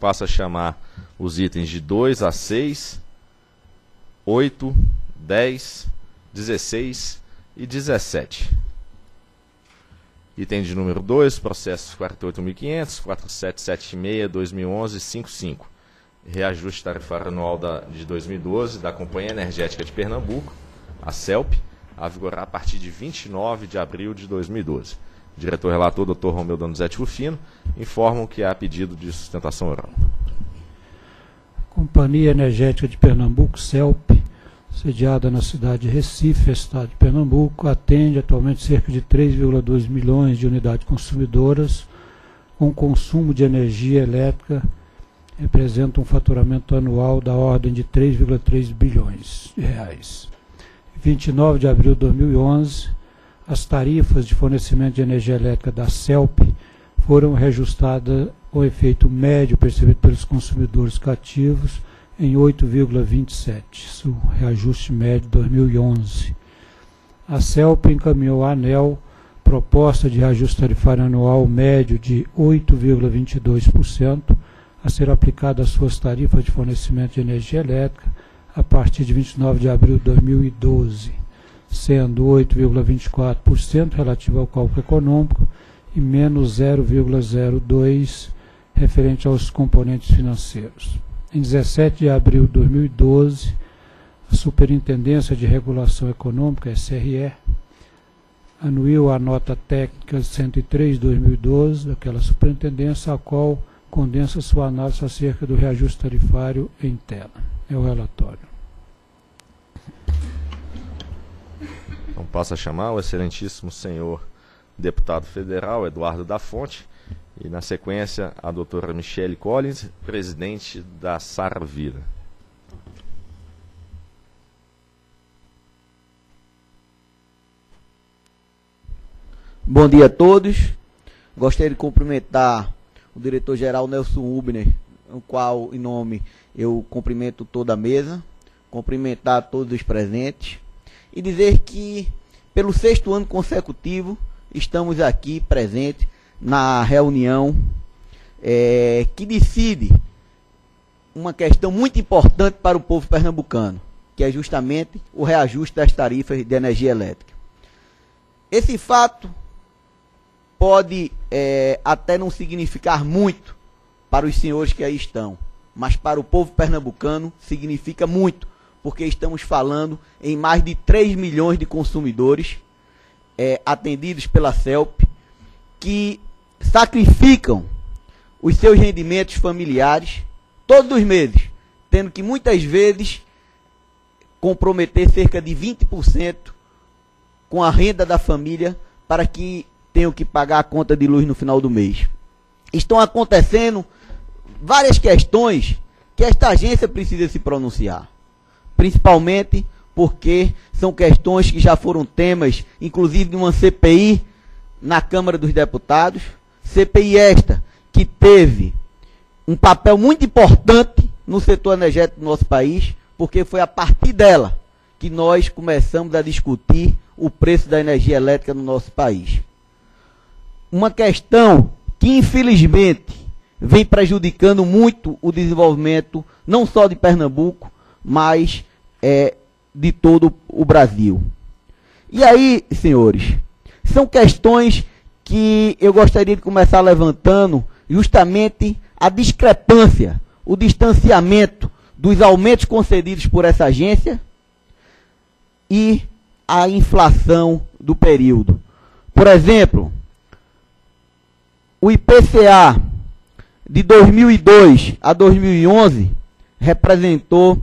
passa a chamar os itens de 2 a 6, 8, 10, 16 e 17. Item de número 2, processos 48.500, 4776, 2011, 55. Reajuste tarifário anual da, de 2012 da Companhia Energética de Pernambuco, a CELP, a vigorar a partir de 29 de abril de 2012. Diretor relator, Dr. Romeu Donizete Rufino, informam que há pedido de sustentação oral. Companhia Energética de Pernambuco, CELP, sediada na cidade de Recife, estado de Pernambuco, atende atualmente cerca de 3,2 milhões de unidades consumidoras, com consumo de energia elétrica representa um faturamento anual da ordem de 3,3 bilhões de reais. 29 de abril de 2011, as tarifas de fornecimento de energia elétrica da CELP foram reajustadas com efeito médio percebido pelos consumidores cativos em 8,27, isso reajuste médio 2011. A CELP encaminhou à ANEL proposta de reajuste tarifário anual médio de 8,22% a ser aplicada às suas tarifas de fornecimento de energia elétrica a partir de 29 de abril de 2012, sendo 8,24% relativo ao cálculo econômico e menos 0,02% referente aos componentes financeiros. Em 17 de abril de 2012, a Superintendência de Regulação Econômica, SRE, anuiu a nota técnica 103-2012 daquela superintendência, a qual condensa sua análise acerca do reajuste tarifário em tela. É o relatório. Então passa a chamar o excelentíssimo senhor deputado federal Eduardo da Fonte, e, na sequência, a doutora Michelle Collins, presidente da Sarvira. Bom dia a todos. Gostaria de cumprimentar o diretor-geral Nelson Ubner, o qual, em nome, eu cumprimento toda a mesa, cumprimentar todos os presentes e dizer que, pelo sexto ano consecutivo, estamos aqui presentes na reunião é, que decide uma questão muito importante para o povo pernambucano, que é justamente o reajuste das tarifas de energia elétrica. Esse fato pode é, até não significar muito para os senhores que aí estão, mas para o povo pernambucano significa muito, porque estamos falando em mais de 3 milhões de consumidores é, atendidos pela CELP, que sacrificam os seus rendimentos familiares todos os meses, tendo que muitas vezes comprometer cerca de 20% com a renda da família para que tenham que pagar a conta de luz no final do mês. Estão acontecendo várias questões que esta agência precisa se pronunciar, principalmente porque são questões que já foram temas, inclusive de uma CPI na Câmara dos Deputados, CPI esta que teve um papel muito importante no setor energético do nosso país, porque foi a partir dela que nós começamos a discutir o preço da energia elétrica no nosso país. Uma questão que, infelizmente, vem prejudicando muito o desenvolvimento, não só de Pernambuco, mas é, de todo o Brasil. E aí, senhores, são questões que eu gostaria de começar levantando justamente a discrepância, o distanciamento dos aumentos concedidos por essa agência e a inflação do período. Por exemplo, o IPCA de 2002 a 2011 representou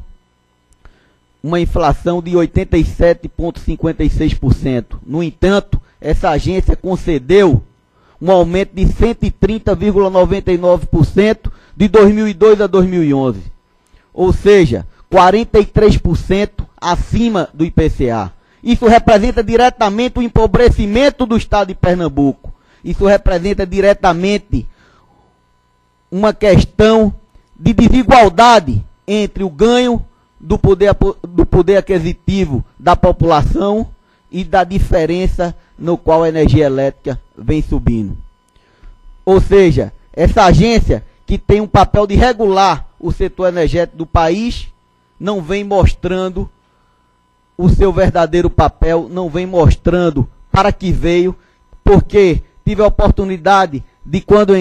uma inflação de 87,56%. No entanto, essa agência concedeu um aumento de 130,99% de 2002 a 2011. Ou seja, 43% acima do IPCA. Isso representa diretamente o empobrecimento do estado de Pernambuco. Isso representa diretamente uma questão de desigualdade entre o ganho do poder, do poder aquisitivo da população e da diferença no qual a energia elétrica vem subindo. Ou seja, essa agência que tem um papel de regular o setor energético do país, não vem mostrando o seu verdadeiro papel, não vem mostrando para que veio, porque tive a oportunidade de quando,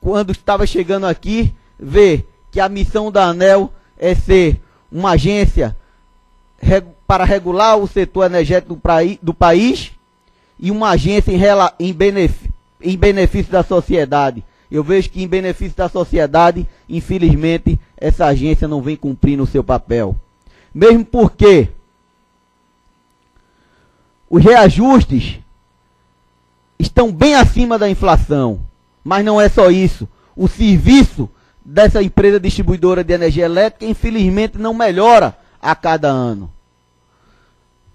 quando estava chegando aqui, ver que a missão da ANEL é ser uma agência para regular o setor energético do, país e uma agência em, benefício da sociedade. Eu vejo que em benefício da sociedade, infelizmente, essa agência não vem cumprindo o seu papel. Mesmo porque os reajustes estão bem acima da inflação. Mas não é só isso. O serviço dessa empresa distribuidora de energia elétrica, infelizmente, não melhora a cada ano.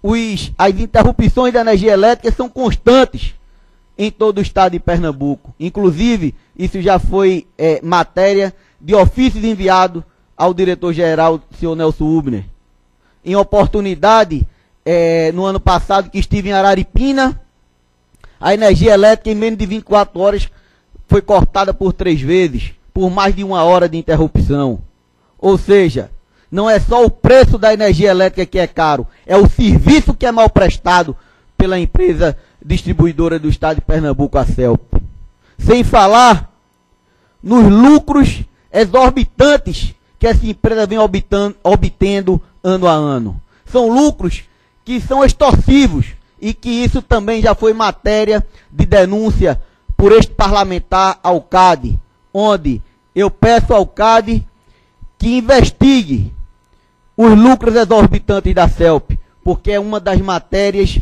Os, as interrupções da energia elétrica são constantes em todo o estado de Pernambuco. Inclusive, isso já foi é, matéria de ofícios enviados ao diretor-geral, senhor Nelson Ubner. Em oportunidade, é, no ano passado, que estive em Araripina, a energia elétrica em menos de 24 horas foi cortada por três vezes, por mais de uma hora de interrupção. Ou seja, não é só o preço da energia elétrica que é caro, é o serviço que é mal prestado pela empresa distribuidora do estado de Pernambuco, a CELP. Sem falar nos lucros exorbitantes que essa empresa vem obtendo, ano a ano. São lucros que são extorsivos e que isso também já foi matéria de denúncia por este parlamentar ao CAD, onde eu peço ao CAD que investigue os lucros exorbitantes da CELP, porque é uma das matérias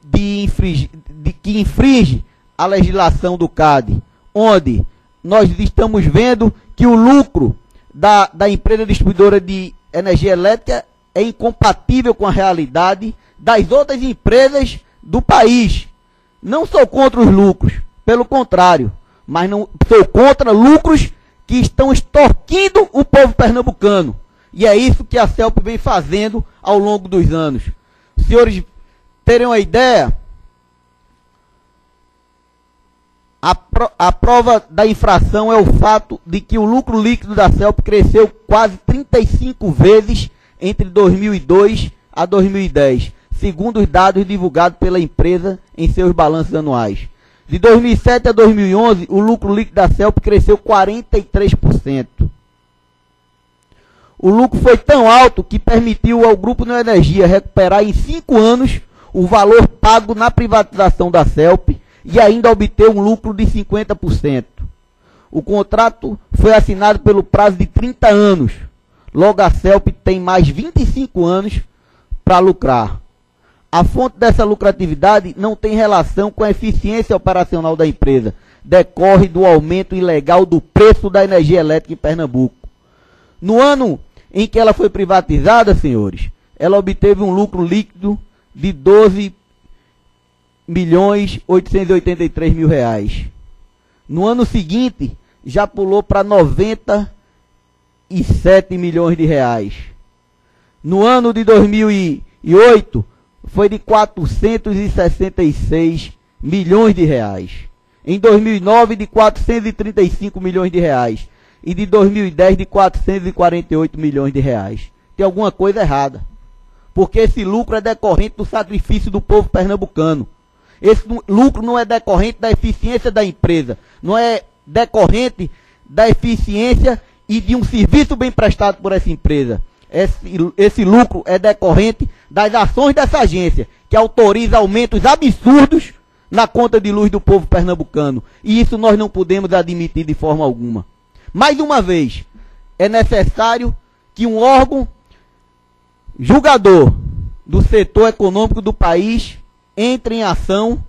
de infringe, de, que infringe a legislação do CAD, onde nós estamos vendo que o lucro da, da empresa distribuidora de energia elétrica é incompatível com a realidade das outras empresas do país. Não sou contra os lucros, pelo contrário, mas não sou contra lucros que estão extorquindo o povo pernambucano. E é isso que a CELP vem fazendo ao longo dos anos. Senhores, terem uma ideia, a, pro, a prova da infração é o fato de que o lucro líquido da CELP cresceu quase 35 vezes entre 2002 a 2010, segundo os dados divulgados pela empresa em seus balanços anuais. De 2007 a 2011, o lucro líquido da CELP cresceu 43%. O lucro foi tão alto que permitiu ao Grupo Neoenergia recuperar em cinco anos o valor pago na privatização da CELP e ainda obter um lucro de 50%. O contrato foi assinado pelo prazo de 30 anos, Logo, a CELP tem mais 25 anos para lucrar. A fonte dessa lucratividade não tem relação com a eficiência operacional da empresa. Decorre do aumento ilegal do preço da energia elétrica em Pernambuco. No ano em que ela foi privatizada, senhores, ela obteve um lucro líquido de 12 milhões 883 mil reais. No ano seguinte, já pulou para 90 e 7 milhões de reais. No ano de 2008, foi de 466 milhões de reais. Em 2009, de 435 milhões de reais. E de 2010, de 448 milhões de reais. Tem alguma coisa errada. Porque esse lucro é decorrente do sacrifício do povo pernambucano. Esse lucro não é decorrente da eficiência da empresa. Não é decorrente da eficiência e de um serviço bem prestado por essa empresa. Esse, esse lucro é decorrente das ações dessa agência, que autoriza aumentos absurdos na conta de luz do povo pernambucano. E isso nós não podemos admitir de forma alguma. Mais uma vez, é necessário que um órgão julgador do setor econômico do país entre em ação,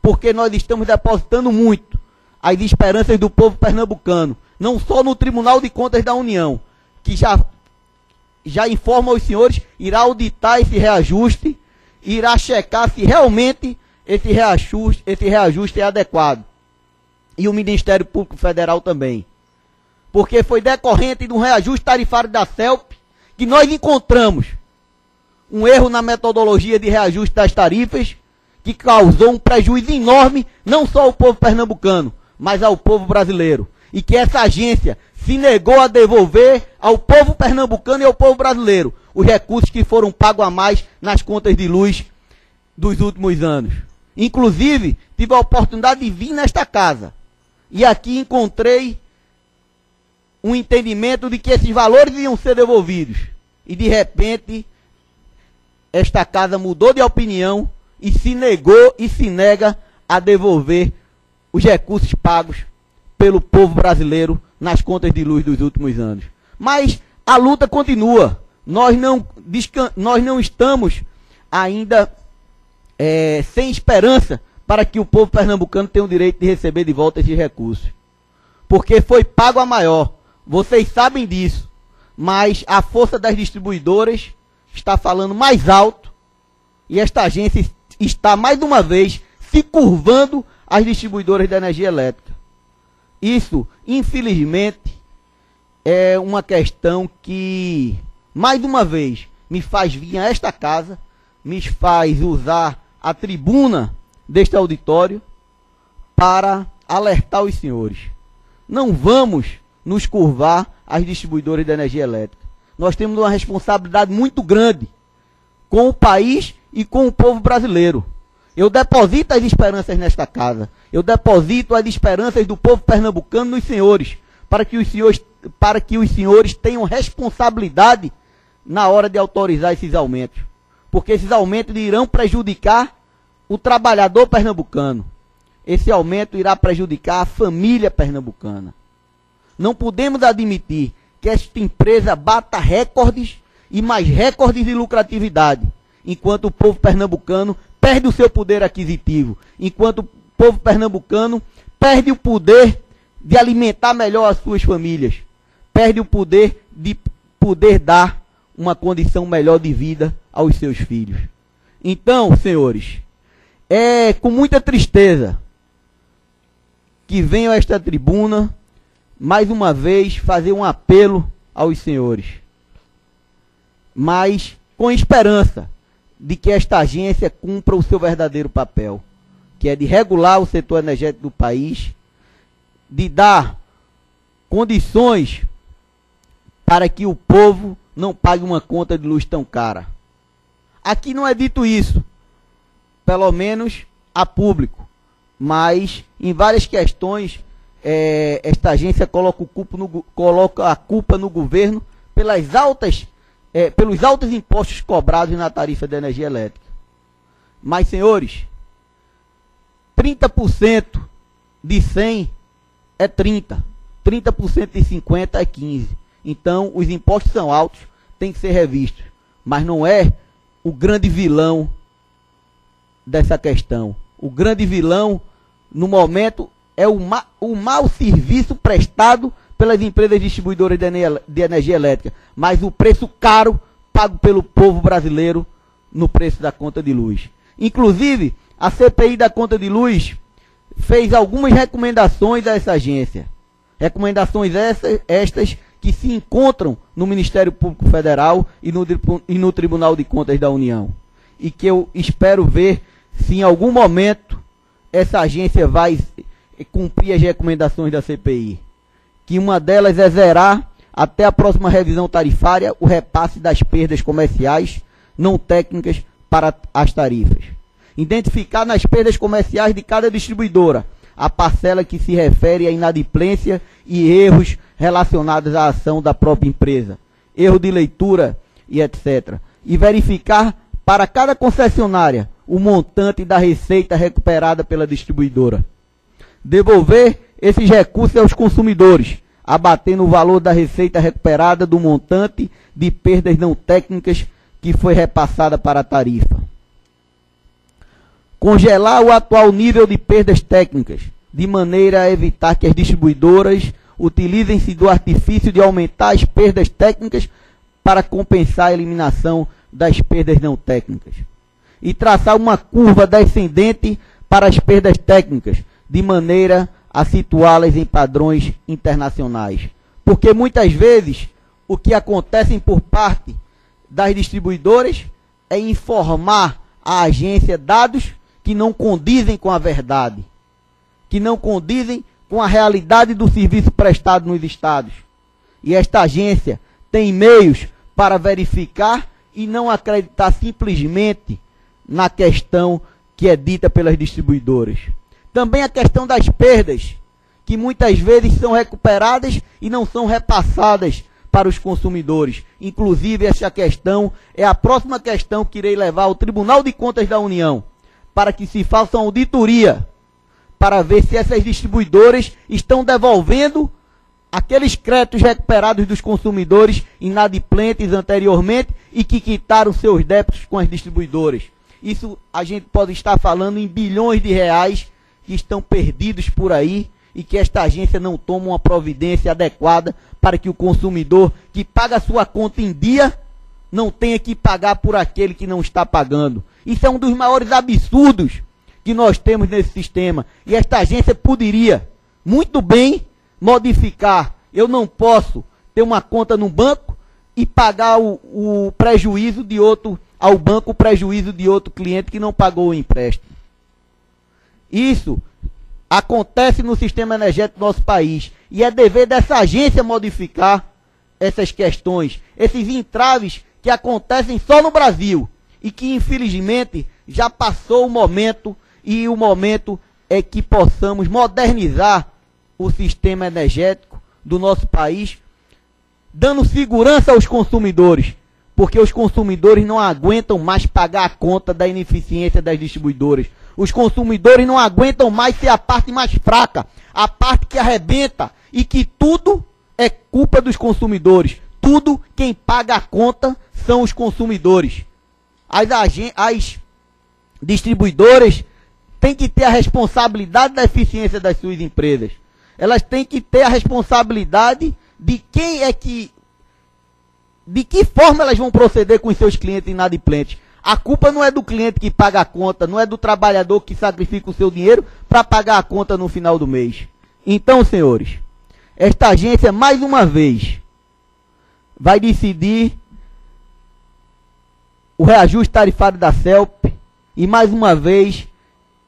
porque nós estamos depositando muito as esperanças do povo pernambucano não só no Tribunal de Contas da União, que já, já informa os senhores, irá auditar esse reajuste, irá checar se realmente esse reajuste, esse reajuste é adequado. E o Ministério Público Federal também. Porque foi decorrente de um reajuste tarifário da CELP que nós encontramos um erro na metodologia de reajuste das tarifas que causou um prejuízo enorme não só ao povo pernambucano, mas ao povo brasileiro. E que essa agência se negou a devolver ao povo pernambucano e ao povo brasileiro os recursos que foram pagos a mais nas contas de luz dos últimos anos. Inclusive, tive a oportunidade de vir nesta casa e aqui encontrei um entendimento de que esses valores iam ser devolvidos. E de repente, esta casa mudou de opinião e se negou e se nega a devolver os recursos pagos pelo povo brasileiro nas contas de luz dos últimos anos. Mas a luta continua. Nós não, nós não estamos ainda é, sem esperança para que o povo pernambucano tenha o direito de receber de volta esses recursos. Porque foi pago a maior. Vocês sabem disso. Mas a força das distribuidoras está falando mais alto e esta agência está mais uma vez se curvando às distribuidoras de energia elétrica. Isso, infelizmente, é uma questão que, mais uma vez, me faz vir a esta casa, me faz usar a tribuna deste auditório para alertar os senhores. Não vamos nos curvar às distribuidoras de energia elétrica. Nós temos uma responsabilidade muito grande com o país e com o povo brasileiro. Eu deposito as esperanças nesta casa. Eu deposito as esperanças do povo pernambucano nos senhores, para que os senhores, para que os senhores tenham responsabilidade na hora de autorizar esses aumentos. Porque esses aumentos irão prejudicar o trabalhador pernambucano. Esse aumento irá prejudicar a família pernambucana. Não podemos admitir que esta empresa bata recordes e mais recordes de lucratividade, enquanto o povo pernambucano perde o seu poder aquisitivo, enquanto o povo pernambucano perde o poder de alimentar melhor as suas famílias, perde o poder de poder dar uma condição melhor de vida aos seus filhos. Então, senhores, é com muita tristeza que venho a esta tribuna mais uma vez fazer um apelo aos senhores, mas com esperança de que esta agência cumpra o seu verdadeiro papel, que é de regular o setor energético do país, de dar condições para que o povo não pague uma conta de luz tão cara. Aqui não é dito isso, pelo menos a público, mas em várias questões é, esta agência coloca, no, coloca, a culpa no governo pelas altas é, pelos altos impostos cobrados na tarifa de energia elétrica. Mas, senhores, 30% de 100 é 30. 30% de 50 é 15. Então, os impostos são altos, tem que ser revistos. Mas não é o grande vilão dessa questão. O grande vilão, no momento, é o, ma o mau serviço prestado pelas empresas distribuidoras de energia elétrica, mas o preço caro pago pelo povo brasileiro no preço da conta de luz. Inclusive, a CPI da conta de luz fez algumas recomendações a essa agência. Recomendações essas, estas que se encontram no Ministério Público Federal e no, e no Tribunal de Contas da União. E que eu espero ver se em algum momento essa agência vai cumprir as recomendações da CPI que uma delas é zerar até a próxima revisão tarifária o repasse das perdas comerciais não técnicas para as tarifas. Identificar nas perdas comerciais de cada distribuidora a parcela que se refere à inadimplência e erros relacionados à ação da própria empresa, erro de leitura e etc. E verificar para cada concessionária o montante da receita recuperada pela distribuidora. Devolver esses recursos aos consumidores, abatendo o valor da receita recuperada do montante de perdas não técnicas que foi repassada para a tarifa. Congelar o atual nível de perdas técnicas, de maneira a evitar que as distribuidoras utilizem-se do artifício de aumentar as perdas técnicas para compensar a eliminação das perdas não técnicas. E traçar uma curva descendente para as perdas técnicas, de maneira a situá-las em padrões internacionais. Porque muitas vezes o que acontece por parte das distribuidoras é informar a agência dados que não condizem com a verdade, que não condizem com a realidade do serviço prestado nos estados. E esta agência tem meios para verificar e não acreditar simplesmente na questão que é dita pelas distribuidoras. Também a questão das perdas, que muitas vezes são recuperadas e não são repassadas para os consumidores. Inclusive, essa questão é a próxima questão que irei levar ao Tribunal de Contas da União, para que se faça uma auditoria, para ver se essas distribuidoras estão devolvendo aqueles créditos recuperados dos consumidores inadimplentes anteriormente e que quitaram seus débitos com as distribuidoras. Isso a gente pode estar falando em bilhões de reais que estão perdidos por aí e que esta agência não toma uma providência adequada para que o consumidor que paga sua conta em dia não tenha que pagar por aquele que não está pagando. Isso é um dos maiores absurdos que nós temos nesse sistema. E esta agência poderia muito bem modificar. Eu não posso ter uma conta no banco e pagar o, o prejuízo de outro, ao banco o prejuízo de outro cliente que não pagou o empréstimo. Isso acontece no sistema energético do nosso país. E é dever dessa agência modificar essas questões, esses entraves que acontecem só no Brasil e que infelizmente já passou o momento e o momento é que possamos modernizar o sistema energético do nosso país, dando segurança aos consumidores, porque os consumidores não aguentam mais pagar a conta da ineficiência das distribuidoras. Os consumidores não aguentam mais ser a parte mais fraca, a parte que arrebenta e que tudo é culpa dos consumidores. Tudo quem paga a conta são os consumidores. As, as distribuidoras têm que ter a responsabilidade da eficiência das suas empresas. Elas têm que ter a responsabilidade de quem é que. De que forma elas vão proceder com os seus clientes inadimplentes. A culpa não é do cliente que paga a conta, não é do trabalhador que sacrifica o seu dinheiro para pagar a conta no final do mês. Então, senhores, esta agência, mais uma vez, vai decidir o reajuste tarifário da CELP e, mais uma vez,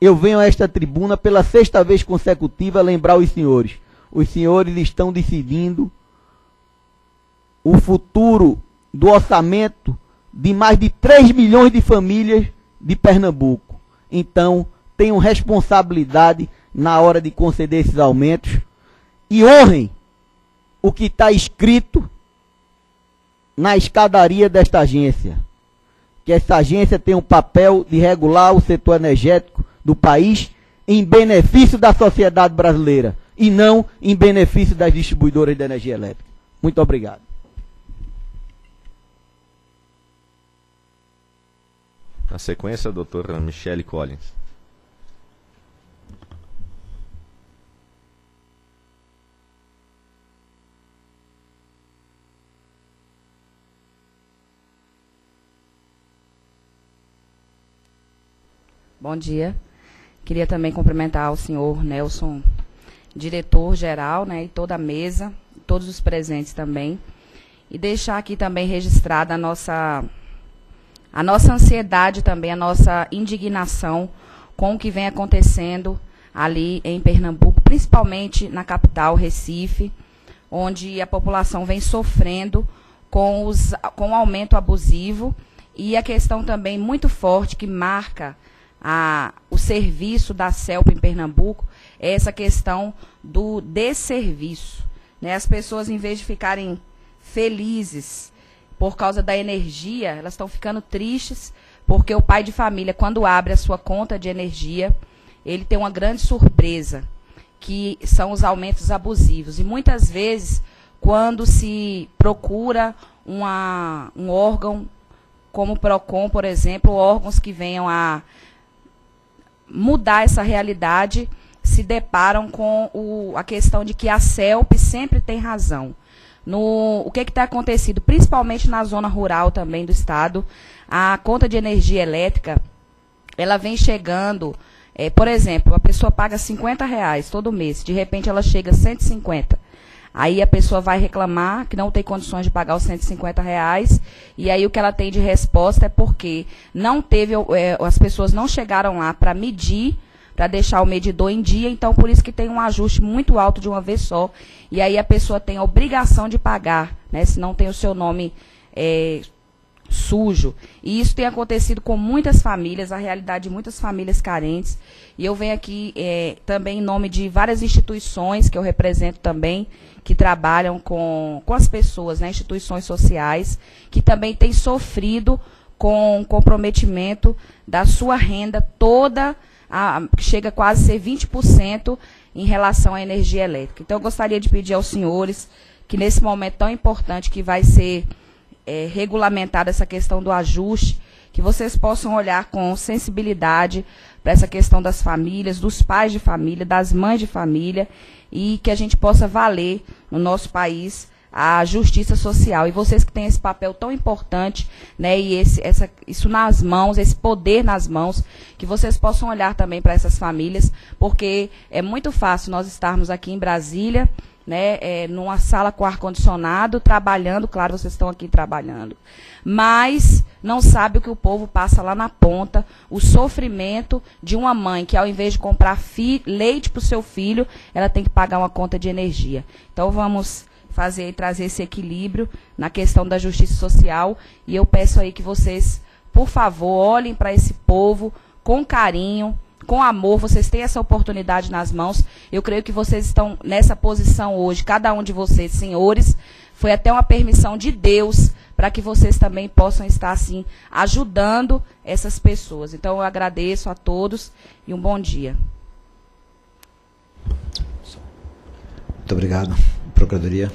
eu venho a esta tribuna pela sexta vez consecutiva lembrar os senhores. Os senhores estão decidindo o futuro do orçamento de mais de 3 milhões de famílias de Pernambuco. Então, tenham responsabilidade na hora de conceder esses aumentos e honrem o que está escrito na escadaria desta agência. Que essa agência tem o um papel de regular o setor energético do país em benefício da sociedade brasileira e não em benefício das distribuidoras de energia elétrica. Muito obrigado. Na sequência, a doutora Michele Collins. Bom dia. Queria também cumprimentar o senhor Nelson, diretor-geral, né, e toda a mesa, todos os presentes também. E deixar aqui também registrada a nossa a nossa ansiedade também, a nossa indignação com o que vem acontecendo ali em Pernambuco, principalmente na capital, Recife, onde a população vem sofrendo com, os, com o aumento abusivo e a questão também muito forte que marca a, o serviço da CELP em Pernambuco é essa questão do desserviço. Né? As pessoas, em vez de ficarem felizes por causa da energia, elas estão ficando tristes, porque o pai de família, quando abre a sua conta de energia, ele tem uma grande surpresa, que são os aumentos abusivos. E muitas vezes, quando se procura uma, um órgão como o PROCON, por exemplo, órgãos que venham a mudar essa realidade, se deparam com o, a questão de que a CELP sempre tem razão no o que está acontecendo, principalmente na zona rural também do estado, a conta de energia elétrica, ela vem chegando, é, por exemplo, a pessoa paga 50 reais todo mês, de repente ela chega a 150. Aí a pessoa vai reclamar que não tem condições de pagar os 150 reais, e aí o que ela tem de resposta é porque não teve, é, as pessoas não chegaram lá para medir para deixar o medidor em dia, então por isso que tem um ajuste muito alto de uma vez só. E aí a pessoa tem a obrigação de pagar, né? Se não tem o seu nome é, sujo. E isso tem acontecido com muitas famílias, a realidade de muitas famílias carentes. E eu venho aqui é, também em nome de várias instituições que eu represento também, que trabalham com, com as pessoas, né, instituições sociais, que também têm sofrido com comprometimento da sua renda toda, a, chega quase a ser 20% em relação à energia elétrica. Então, eu gostaria de pedir aos senhores que nesse momento tão importante que vai ser é, regulamentada essa questão do ajuste, que vocês possam olhar com sensibilidade para essa questão das famílias, dos pais de família, das mães de família, e que a gente possa valer no nosso país a justiça social. E vocês que têm esse papel tão importante, né, e esse, essa, isso nas mãos, esse poder nas mãos, que vocês possam olhar também para essas famílias, porque é muito fácil nós estarmos aqui em Brasília, né, é, numa sala com ar-condicionado, trabalhando, claro, vocês estão aqui trabalhando, mas não sabe o que o povo passa lá na ponta, o sofrimento de uma mãe que ao invés de comprar leite para o seu filho, ela tem que pagar uma conta de energia. Então vamos fazer trazer esse equilíbrio na questão da justiça social e eu peço aí que vocês, por favor, olhem para esse povo com carinho, com amor, vocês têm essa oportunidade nas mãos. Eu creio que vocês estão nessa posição hoje, cada um de vocês, senhores, foi até uma permissão de Deus para que vocês também possam estar assim ajudando essas pessoas. Então eu agradeço a todos e um bom dia. Muito obrigado, Procuradoria.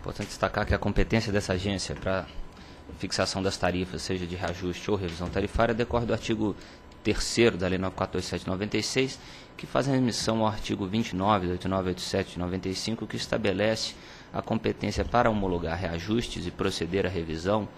Importante destacar que a competência dessa agência para fixação das tarifas, seja de reajuste ou revisão tarifária, decorre do artigo 3 da Lei 942796, que faz remissão ao artigo 29 da 8987 de 95, que estabelece a competência para homologar reajustes e proceder à revisão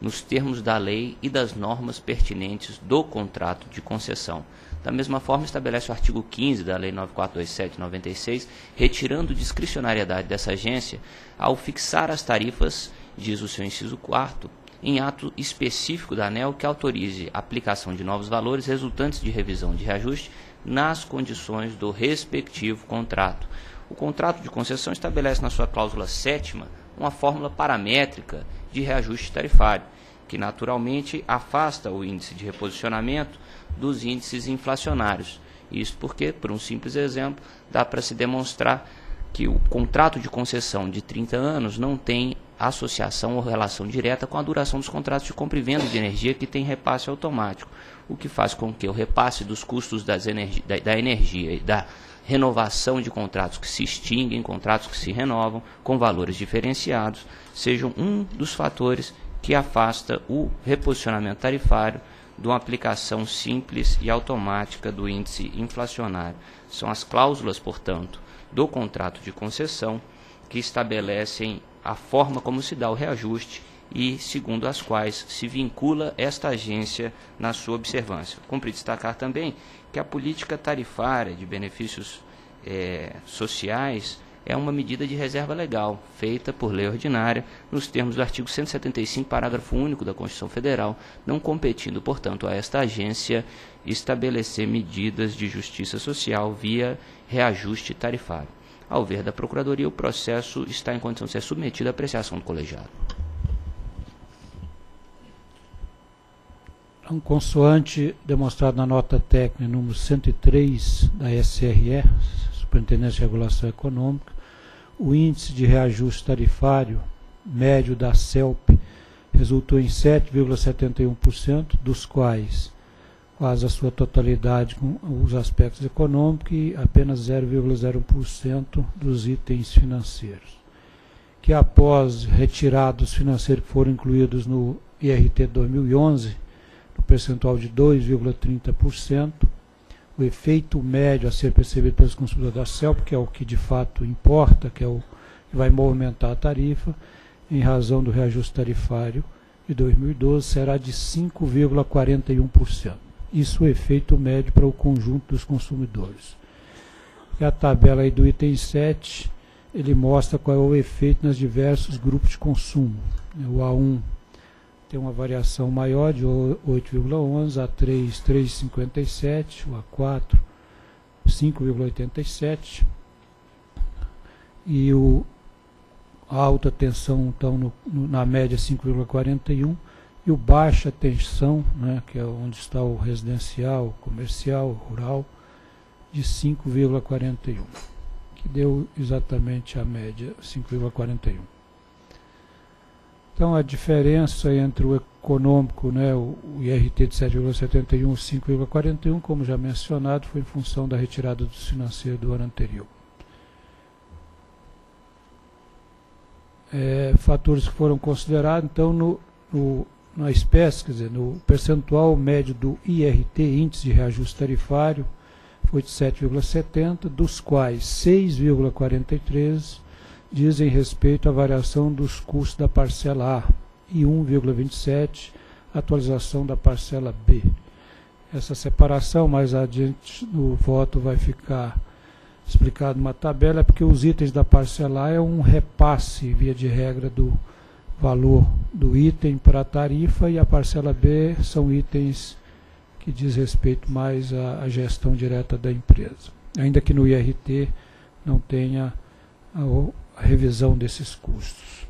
nos termos da lei e das normas pertinentes do contrato de concessão. Da mesma forma, estabelece o artigo 15 da Lei 9427/96, retirando discricionariedade dessa agência ao fixar as tarifas, diz o seu inciso 4 em ato específico da ANEL que autorize a aplicação de novos valores resultantes de revisão de reajuste nas condições do respectivo contrato. O contrato de concessão estabelece na sua cláusula sétima uma fórmula paramétrica de reajuste tarifário, que naturalmente afasta o índice de reposicionamento dos índices inflacionários. Isso porque, por um simples exemplo, dá para se demonstrar que o contrato de concessão de 30 anos não tem associação ou relação direta com a duração dos contratos de compra e venda de energia que tem repasse automático, o que faz com que o repasse dos custos energi da, da energia e da renovação de contratos que se extinguem, contratos que se renovam com valores diferenciados, sejam um dos fatores que afasta o reposicionamento tarifário de uma aplicação simples e automática do índice inflacionário. São as cláusulas, portanto, do contrato de concessão que estabelecem a forma como se dá o reajuste e segundo as quais se vincula esta agência na sua observância. Cumpre destacar também que a política tarifária de benefícios é, sociais é uma medida de reserva legal, feita por lei ordinária, nos termos do artigo 175, parágrafo único da Constituição Federal, não competindo, portanto, a esta agência estabelecer medidas de justiça social via reajuste tarifário. Ao ver da Procuradoria, o processo está em condição de ser submetido à apreciação do colegiado. Um consoante demonstrado na nota técnica número 103 da SRE, Superintendência de Regulação Econômica, o índice de reajuste tarifário médio da CELP resultou em 7,71%, dos quais quase a sua totalidade com os aspectos econômicos e apenas 0,01% dos itens financeiros. Que após retirados financeiros que foram incluídos no IRT 2011, no percentual de 2,30%, o efeito médio a ser percebido pelos consumidores da CELP, que é o que de fato importa, que é o que vai movimentar a tarifa, em razão do reajuste tarifário de 2012, será de 5,41%. Isso é o efeito médio para o conjunto dos consumidores. E a tabela aí do item 7, ele mostra qual é o efeito nos diversos grupos de consumo. O A1 tem uma variação maior de 8,11, a 3, 3,57, o A4, 5,87 e o a alta tensão então no, no, na média 5,41 e o baixa tensão, né, que é onde está o residencial, comercial, rural, de 5,41, que deu exatamente a média 5,41. Então a diferença entre o econômico, né, o, IRT de 7,71 e 5,41, como já mencionado, foi em função da retirada do financeiro do ano anterior. É, fatores que foram considerados, então, no, no, na espécie, quer dizer, no percentual médio do IRT, Índice de Reajuste Tarifário, foi de 7,70, dos quais 6,43 dizem respeito à variação dos custos da parcela A e 1,27 atualização da parcela B. Essa separação mais adiante no voto vai ficar explicado numa tabela, porque os itens da parcela A é um repasse, via de regra, do valor do item para a tarifa e a parcela B são itens que diz respeito mais à, à gestão direta da empresa. Ainda que no IRT não tenha a revisão desses custos.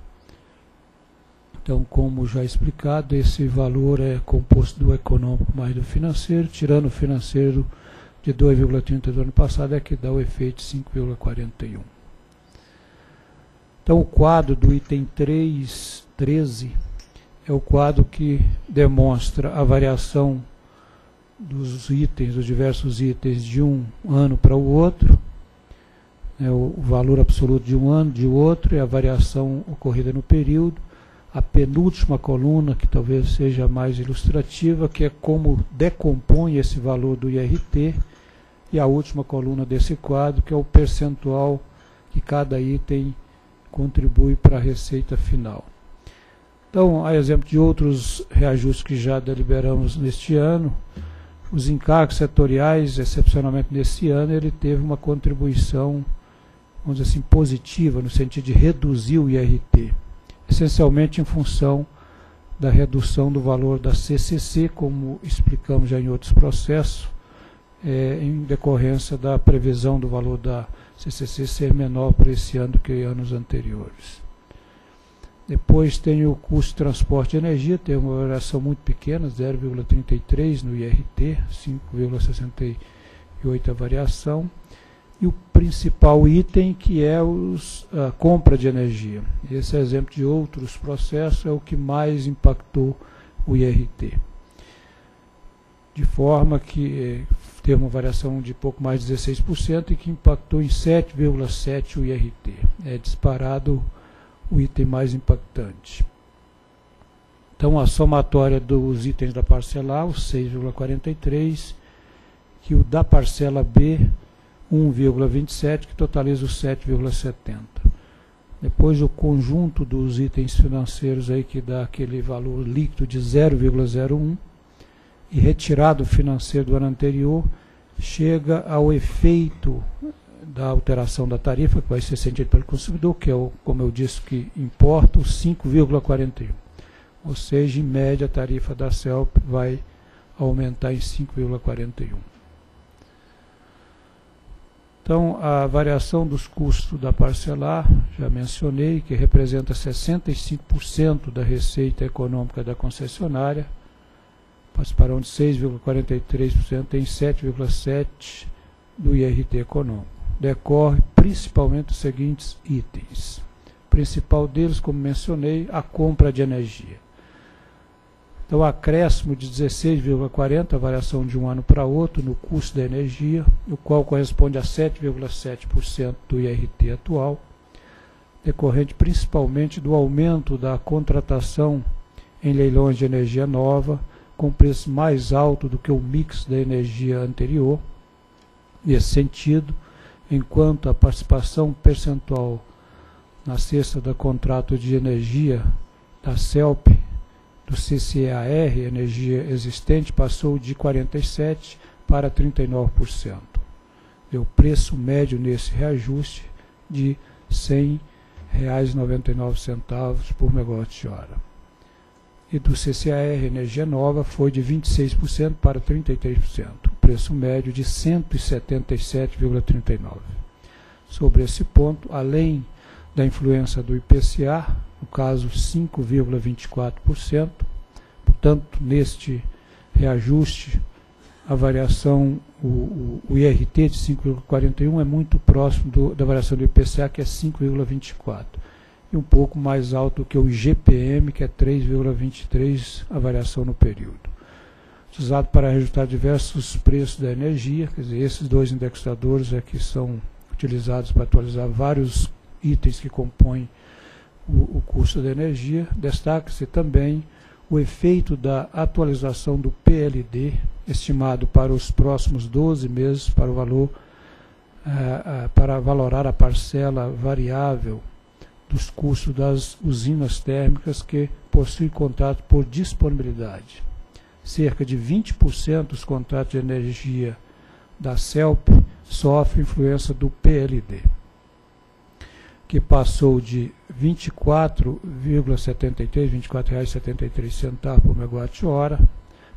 Então, como já explicado, esse valor é composto do econômico mais do financeiro, tirando o financeiro de 2,30 do ano passado, é que dá o efeito 5,41. Então, o quadro do item 3, 13 é o quadro que demonstra a variação dos itens, dos diversos itens, de um ano para o outro, né, o, valor absoluto de um ano, de outro, e a variação ocorrida no período. A penúltima coluna, que talvez seja mais ilustrativa, que é como decompõe esse valor do IRT, e a última coluna desse quadro, que é o percentual que cada item contribui para a receita final. Então, a exemplo de outros reajustes que já deliberamos neste ano, os encargos setoriais, excepcionalmente nesse ano, ele teve uma contribuição vamos dizer assim, positiva, no sentido de reduzir o IRT, essencialmente em função da redução do valor da CCC, como explicamos já em outros processos, é, em decorrência da previsão do valor da CCC ser menor para esse ano do que anos anteriores. Depois tem o custo de transporte de energia, tem uma variação muito pequena, 0,33 no IRT, 5,68 a variação e o principal item que é os, a compra de energia. Esse é exemplo de outros processos, é o que mais impactou o IRT. De forma que eh, teve uma variação de pouco mais de 16% e que impactou em 7,7% o IRT. É disparado o item mais impactante. Então, a somatória dos itens da parcela A, o 6,43, que o da parcela B 1,27, que totaliza os 7,70. Depois o conjunto dos itens financeiros aí que dá aquele valor líquido de 0,01 e retirado financeiro do ano anterior, chega ao efeito da alteração da tarifa, que vai ser sentido pelo consumidor, que é, o, como eu disse, que importa, o 5,41. Ou seja, em média, a tarifa da CELP vai aumentar em 5,41. Então, a variação dos custos da parcelar, já mencionei, que representa 65% da receita econômica da concessionária, participarão de 6,43% em 7,7% do IRT econômico. Decorre principalmente dos seguintes itens. O principal deles, como mencionei, a compra de energia. Então, acréscimo de 16,40, a variação de um ano para outro no custo da energia, o qual corresponde a 7,7% do IRT atual, decorrente principalmente do aumento da contratação em leilões de energia nova, com preço mais alto do que o mix da energia anterior. Nesse sentido, enquanto a participação percentual na cesta da contrato de energia da CELP do CCAR, energia existente, passou de 47% para 39%. Deu preço médio nesse reajuste de R$ 100,99 por megawatt-hora. e do CCAR Energia Nova foi de 26% para 33%, o preço médio de 177,39. Sobre esse ponto, além da influência do IPCA, no caso 5,24%, portanto, neste reajuste, a variação, o, o, IRT de 5,41 é muito próximo do, da variação do IPCA, que é 5,24 e um pouco mais alto que o IGPM, que é 3,23 a variação no período. Usado para ajustar diversos preços da energia, quer dizer, esses dois indexadores é que são utilizados para atualizar vários itens que compõem o, o custo da energia. Destaca-se também o efeito da atualização do PLD, estimado para os próximos 12 meses, para o valor, uh, uh, para valorar a parcela variável dos custos das usinas térmicas que possuem contrato por disponibilidade. Cerca de 20% dos contratos de energia da CELP sofrem influência do PLD, que passou de R$ 24,73, R$ 24,73 por megawatt-hora,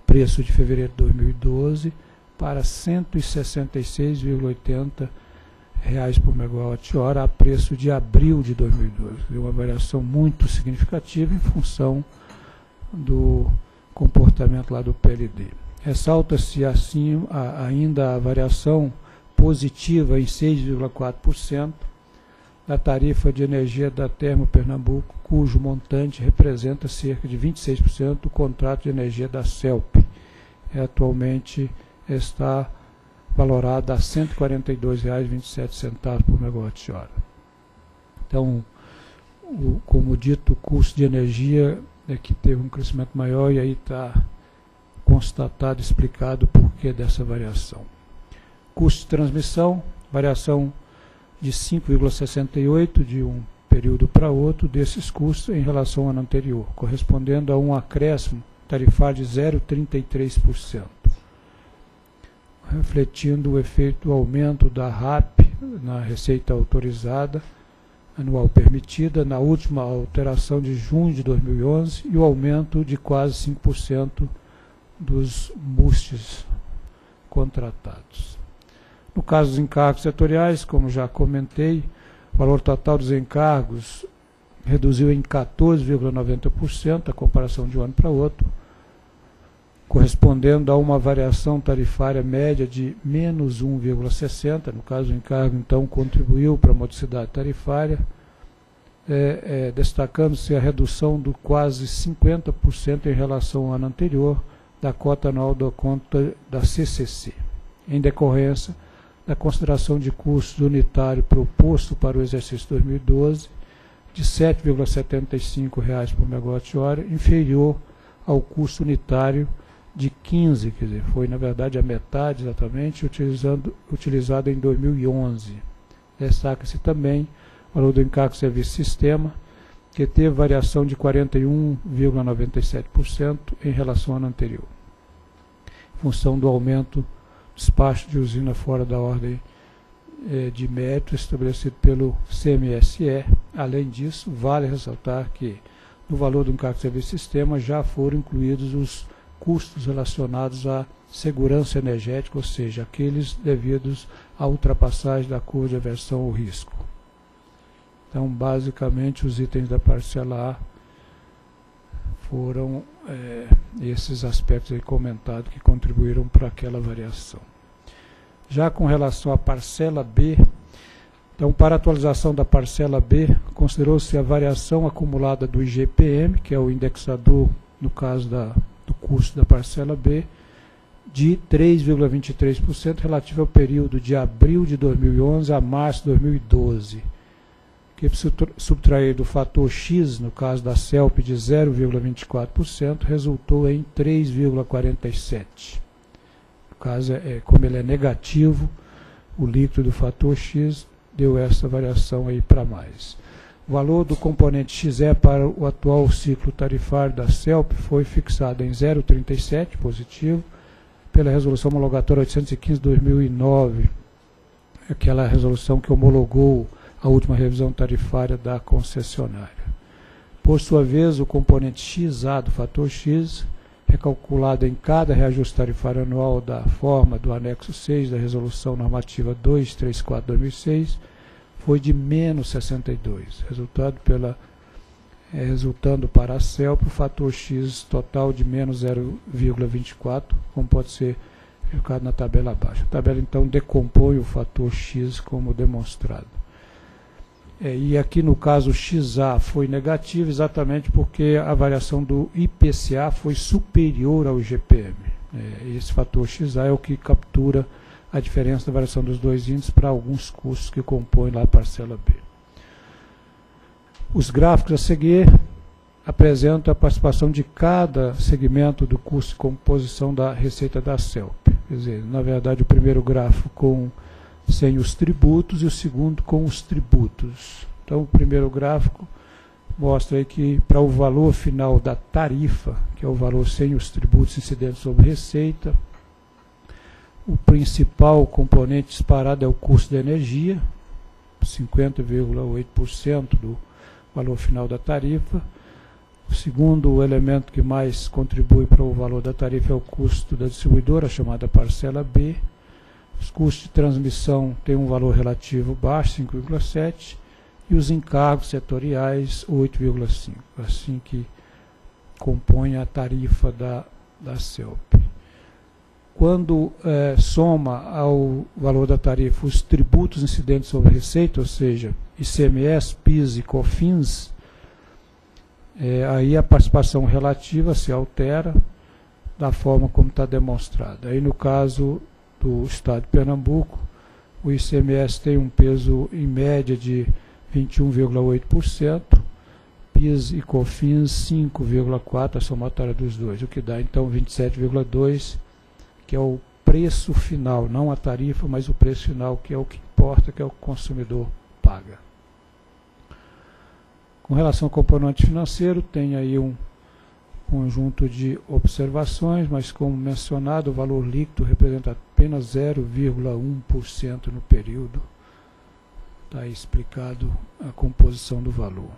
preço de fevereiro de 2012, para 166,80 reais por megawatt-hora a preço de abril de 2012. Uma variação muito significativa em função do comportamento lá do PLD. Ressalta-se assim a, ainda a variação positiva em 6,4% da tarifa de energia da Termo Pernambuco, cujo montante representa cerca de 26% do contrato de energia da CELP. É, atualmente está valorada a R$ 142,27 por megawatt-hora. Então, o, como dito, o custo de energia é que teve um crescimento maior e aí está constatado, explicado o porquê dessa variação. Custo de transmissão, variação de 5,68 de um período para outro desses custos em relação ao ano anterior, correspondendo a um acréscimo tarifário de 0,33% refletindo o efeito do aumento da RAP na receita autorizada anual permitida na última alteração de junho de 2011 e o aumento de quase 5% dos MUSTs contratados. No caso dos encargos setoriais, como já comentei, o valor total dos encargos reduziu em 14,90% a comparação de um ano para outro, correspondendo a uma variação tarifária média de menos 1,60, no caso o encargo então contribuiu para a modicidade tarifária, é, é, destacando-se a redução do quase 50% em relação ao ano anterior da cota anual da conta da CCC, em decorrência da consideração de custos unitário proposto para o exercício 2012 de R$ 7,75 por megawatt-hora, inferior ao custo unitário de 15, quer dizer, foi na verdade a metade exatamente, utilizando, utilizado em 2011. Destaca-se também o valor do encargo serviço sistema, que teve variação de 41,97% em relação ao ano anterior, em função do aumento despacho de usina fora da ordem eh, de mérito estabelecido pelo CMSE. Além disso, vale ressaltar que no valor do encargo serviço sistema já foram incluídos os custos relacionados à segurança energética, ou seja, aqueles devidos à ultrapassagem da curva de aversão ao risco. Então, basicamente, os itens da parcela A foram é, esses aspectos aí comentados que contribuíram para aquela variação. Já com relação à parcela B, então, para a atualização da parcela B, considerou-se a variação acumulada do IGPM, que é o indexador, no caso da do custo da parcela B de 3,23% relativo ao período de abril de 2011 a março de 2012, que subtrair do fator X, no caso da CELP, de 0,24%, resultou em 3,47%. No caso, é, como ele é negativo, o líquido do fator X deu essa variação aí para mais. O valor do componente XE para o atual ciclo tarifário da CELP foi fixado em 0,37 positivo pela resolução homologatória 815/2009, aquela resolução que homologou a última revisão tarifária da concessionária. Por sua vez, o componente XA do fator X, recalculado em cada reajuste tarifário anual da forma do anexo 6 da Resolução Normativa 234-2006, foi de menos 62, resultado pela, é, resultando para a CELP o fator X total de menos 0,24, como pode ser verificado na tabela abaixo. A tabela, então, decompõe o fator X como demonstrado. É, e aqui no caso XA foi negativo exatamente porque a variação do IPCA foi superior ao IGPM. É, esse fator XA é o que captura a diferença da variação dos dois índices para alguns custos que compõem lá a parcela B. Os gráficos a seguir apresentam a participação de cada segmento do custo de composição da receita da CELP. Quer dizer, na verdade, o primeiro gráfico com sem os tributos e o segundo com os tributos. Então, o primeiro gráfico mostra que para o valor final da tarifa, que é o valor sem os tributos incidentes sobre receita, o principal componente disparado é o custo da energia, 50,8% do valor final da tarifa. O segundo elemento que mais contribui para o valor da tarifa é o custo da distribuidora, chamada parcela B. Os custos de transmissão têm um valor relativo baixo, 5,7%, e os encargos setoriais, 8,5%, assim que compõe a tarifa da, da CELP. Quando é, soma ao valor da tarifa os tributos incidentes sobre receita, ou seja, ICMS, PIS e COFINS, é, aí a participação relativa se altera da forma como está demonstrado. Aí no caso do Estado de Pernambuco, o ICMS tem um peso em média de 21,8%, PIS e COFINS 5,4%, a somatória dos dois, o que dá então 27,2%, que é o preço final, não a tarifa, mas o preço final, que é o que importa, que é o consumidor paga. Com relação ao componente financeiro, tem aí um conjunto de observações, mas como mencionado, o valor líquido representa apenas 0,1% no período. Está explicado a composição do valor.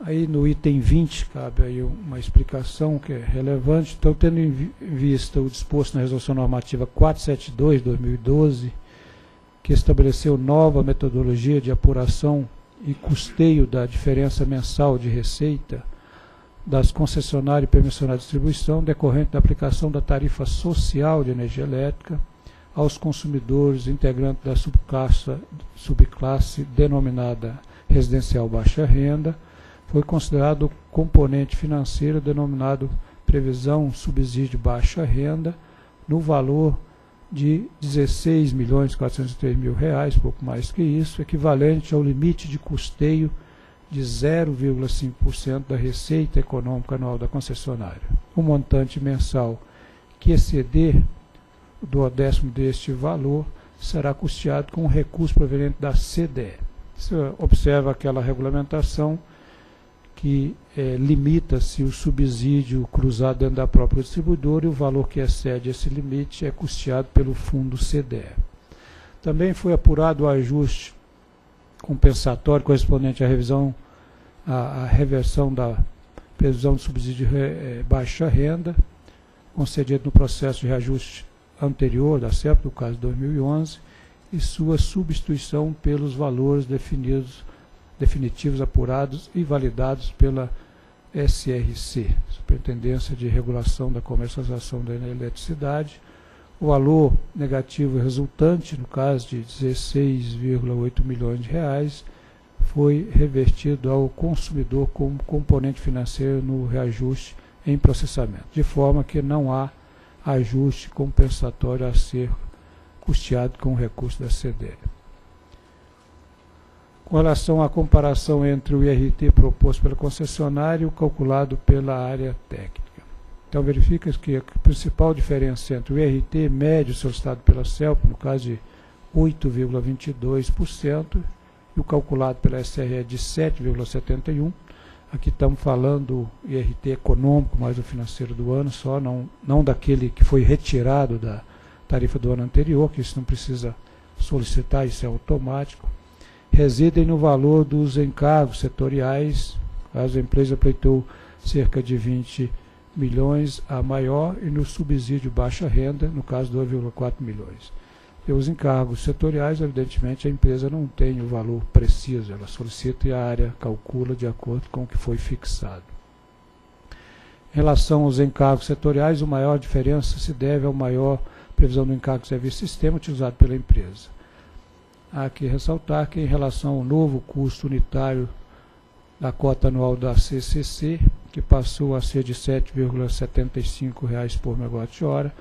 Aí no item 20 cabe aí uma explicação que é relevante. Então, tendo em vista o disposto na Resolução Normativa 472-2012, que estabeleceu nova metodologia de apuração e custeio da diferença mensal de receita das concessionárias e permissionárias de distribuição decorrente da aplicação da tarifa social de energia elétrica aos consumidores integrantes da subclasse, subclasse denominada residencial baixa renda, foi considerado componente financeiro denominado previsão subsídio baixa renda no valor de 16 milhões 403 mil reais, pouco mais que isso, equivalente ao limite de custeio de 0,5% da receita econômica anual da concessionária. O montante mensal que exceder do décimo deste valor será custeado com recurso proveniente da CDE. Você observa aquela regulamentação que é, limita-se o subsídio cruzado dentro da própria distribuidora e o valor que excede esse limite é custeado pelo fundo CDE. Também foi apurado o ajuste compensatório correspondente à revisão, à, à reversão da previsão de subsídio de é, baixa renda, concedido no processo de reajuste anterior da CEP, no caso de 2011, e sua substituição pelos valores definidos definitivos apurados e validados pela SRC, Superintendência de Regulação da Comercialização da Eletricidade. O valor negativo resultante, no caso de 16,8 milhões de reais, foi revertido ao consumidor como componente financeiro no reajuste em processamento, de forma que não há ajuste compensatório a ser custeado com o recurso da CDE com relação à comparação entre o IRT proposto pela concessionária e o calculado pela área técnica. Então verifica que a principal diferença entre o IRT médio solicitado pela CELP, no caso de 8,22%, e o calculado pela SRE de 7,71%, aqui estamos falando do IRT econômico mais o financeiro do ano só, não, não daquele que foi retirado da tarifa do ano anterior, que isso não precisa solicitar, isso é automático. Residem no valor dos encargos setoriais, caso a empresa pleitou cerca de 20 milhões a maior e no subsídio baixa renda, no caso 2,4 milhões. E os encargos setoriais, evidentemente, a empresa não tem o valor preciso, ela solicita e a área calcula de acordo com o que foi fixado. Em relação aos encargos setoriais, a maior diferença se deve ao maior previsão do encargo de serviço sistema utilizado pela empresa. Há que ressaltar que, em relação ao novo custo unitário da cota anual da CCC, que passou a ser de R$ 7,75 por megawatt-hora,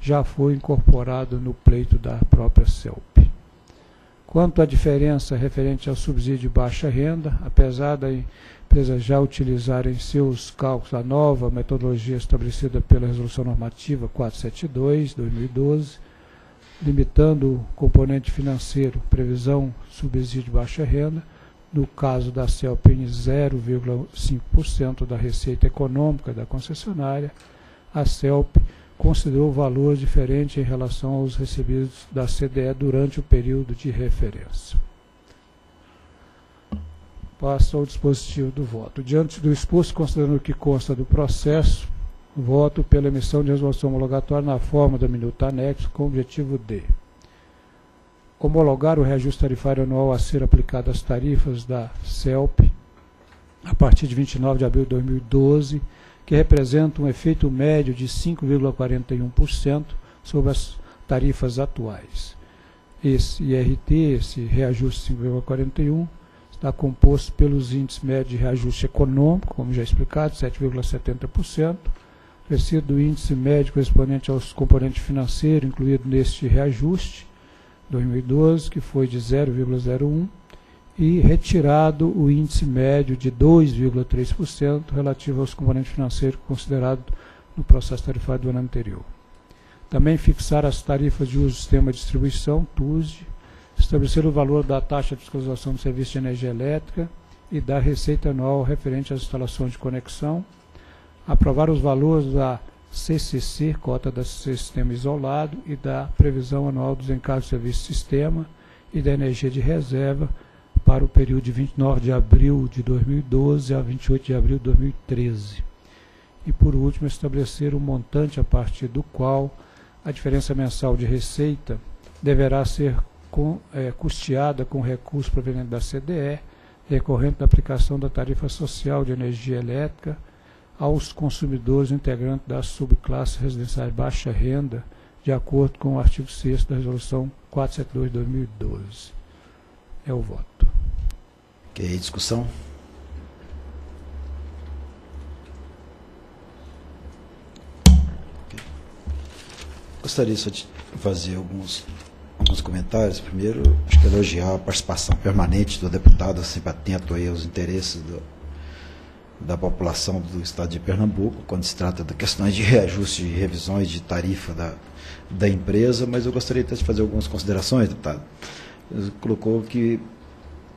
já foi incorporado no pleito da própria CELP. Quanto à diferença referente ao subsídio de baixa renda, apesar da empresa já utilizar em seus cálculos a nova metodologia estabelecida pela Resolução Normativa 472, 2012, limitando o componente financeiro, previsão subsídio de baixa renda, no caso da CELP em 0,5% da receita econômica da concessionária, a CELP considerou valor diferente em relação aos recebidos da CDE durante o período de referência. Passo ao dispositivo do voto. Diante do exposto, considerando o que consta do processo, voto pela emissão de resolução homologatória na forma da minuta anexo, com o objetivo de homologar o reajuste tarifário anual a ser aplicado às tarifas da CELP a partir de 29 de abril de 2012, que representa um efeito médio de 5,41% sobre as tarifas atuais. Esse IRT, esse reajuste 5,41%, está composto pelos índices médios de reajuste econômico, como já explicado, 7,70%, acrescido do índice médio correspondente aos componentes financeiros incluído neste reajuste, 2012, que foi de 0,01%, e retirado o índice médio de 2,3% relativo aos componentes financeiros considerados no processo tarifário do ano anterior. Também fixar as tarifas de uso do sistema de distribuição, TUSD, estabelecer o valor da taxa de fiscalização do serviço de energia elétrica e da receita anual referente às instalações de conexão, aprovar os valores da CCC, cota da sistema isolado, e da previsão anual dos encargos de serviço sistema e da energia de reserva, para o período de 29 de abril de 2012 a 28 de abril de 2013. E, por último, estabelecer um montante a partir do qual a diferença mensal de receita deverá ser com, é, custeada com recurso proveniente da CDE, decorrente da aplicação da tarifa social de energia elétrica aos consumidores integrantes da subclasse residencial baixa renda, de acordo com o artigo 6 da Resolução 472 de 2012. É o voto. Ok, discussão? Okay. Gostaria só de fazer alguns, alguns comentários. Primeiro, acho que elogiar a participação permanente do deputado, sempre atento aí aos interesses do, da população do estado de Pernambuco, quando se trata de questões de reajuste e revisões de tarifa da, da empresa, mas eu gostaria de fazer algumas considerações, deputado. Ele colocou que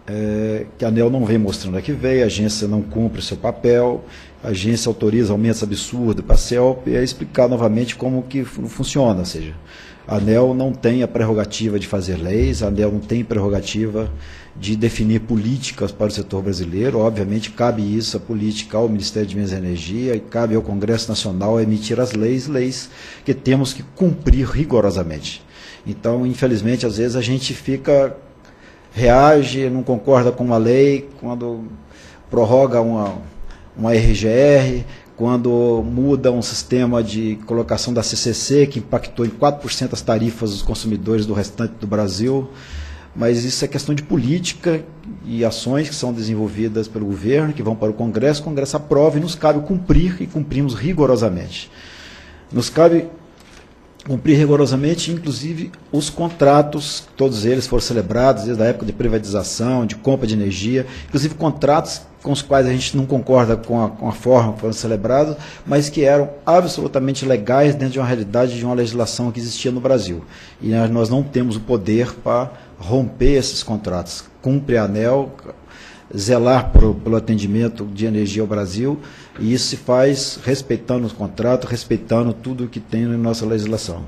é, que a ANEL não vem mostrando a que veio, a agência não cumpre o seu papel, a agência autoriza aumentos absurdos para a CELP, e é explicar novamente como que funciona, ou seja, a ANEL não tem a prerrogativa de fazer leis, a ANEL não tem prerrogativa de definir políticas para o setor brasileiro, obviamente cabe isso, a política ao Ministério de Minas e Energia, e cabe ao Congresso Nacional emitir as leis, leis que temos que cumprir rigorosamente. Então, infelizmente, às vezes a gente fica reage, não concorda com uma lei, quando prorroga uma, uma RGR, quando muda um sistema de colocação da CCC, que impactou em 4% as tarifas dos consumidores do restante do Brasil. Mas isso é questão de política e ações que são desenvolvidas pelo governo, que vão para o Congresso, o Congresso aprova e nos cabe cumprir e cumprimos rigorosamente. Nos cabe cumprir rigorosamente, inclusive os contratos, todos eles foram celebrados desde a época de privatização, de compra de energia, inclusive contratos com os quais a gente não concorda com a, com a forma que foram celebrados, mas que eram absolutamente legais dentro de uma realidade de uma legislação que existia no Brasil. E nós não temos o poder para romper esses contratos. Cumpre a ANEL, zelar por, pelo atendimento de energia ao Brasil, e isso se faz respeitando os contratos, respeitando tudo que tem na nossa legislação.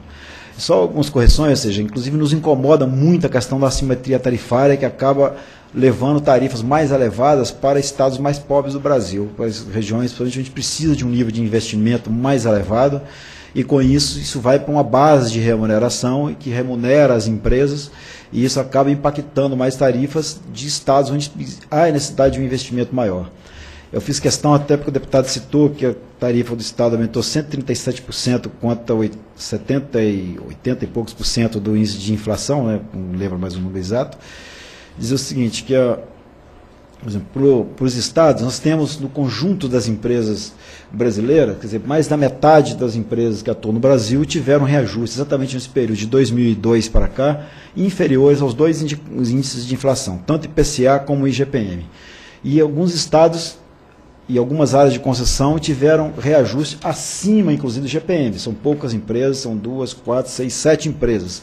Só algumas correções, ou seja, inclusive nos incomoda muito a questão da assimetria tarifária, que acaba levando tarifas mais elevadas para estados mais pobres do Brasil, para as regiões, principalmente a gente precisa de um nível de investimento mais elevado, e com isso, isso vai para uma base de remuneração que remunera as empresas, e isso acaba impactando mais tarifas de estados onde há necessidade de um investimento maior. Eu fiz questão, até porque o deputado citou que a tarifa do Estado aumentou 137% contra 70 e 80 e poucos por cento do índice de inflação, né, não lembro mais o número exato, dizer o seguinte, que a, por exemplo, para os estados, nós temos no conjunto das empresas brasileiras, quer dizer, mais da metade das empresas que atuam no Brasil tiveram reajustes exatamente nesse período de 2002 para cá, inferiores aos dois índices de inflação, tanto IPCA como IGPM. E alguns estados e algumas áreas de concessão tiveram reajuste acima, inclusive, do GPM. São poucas empresas, são duas, quatro, seis, sete empresas.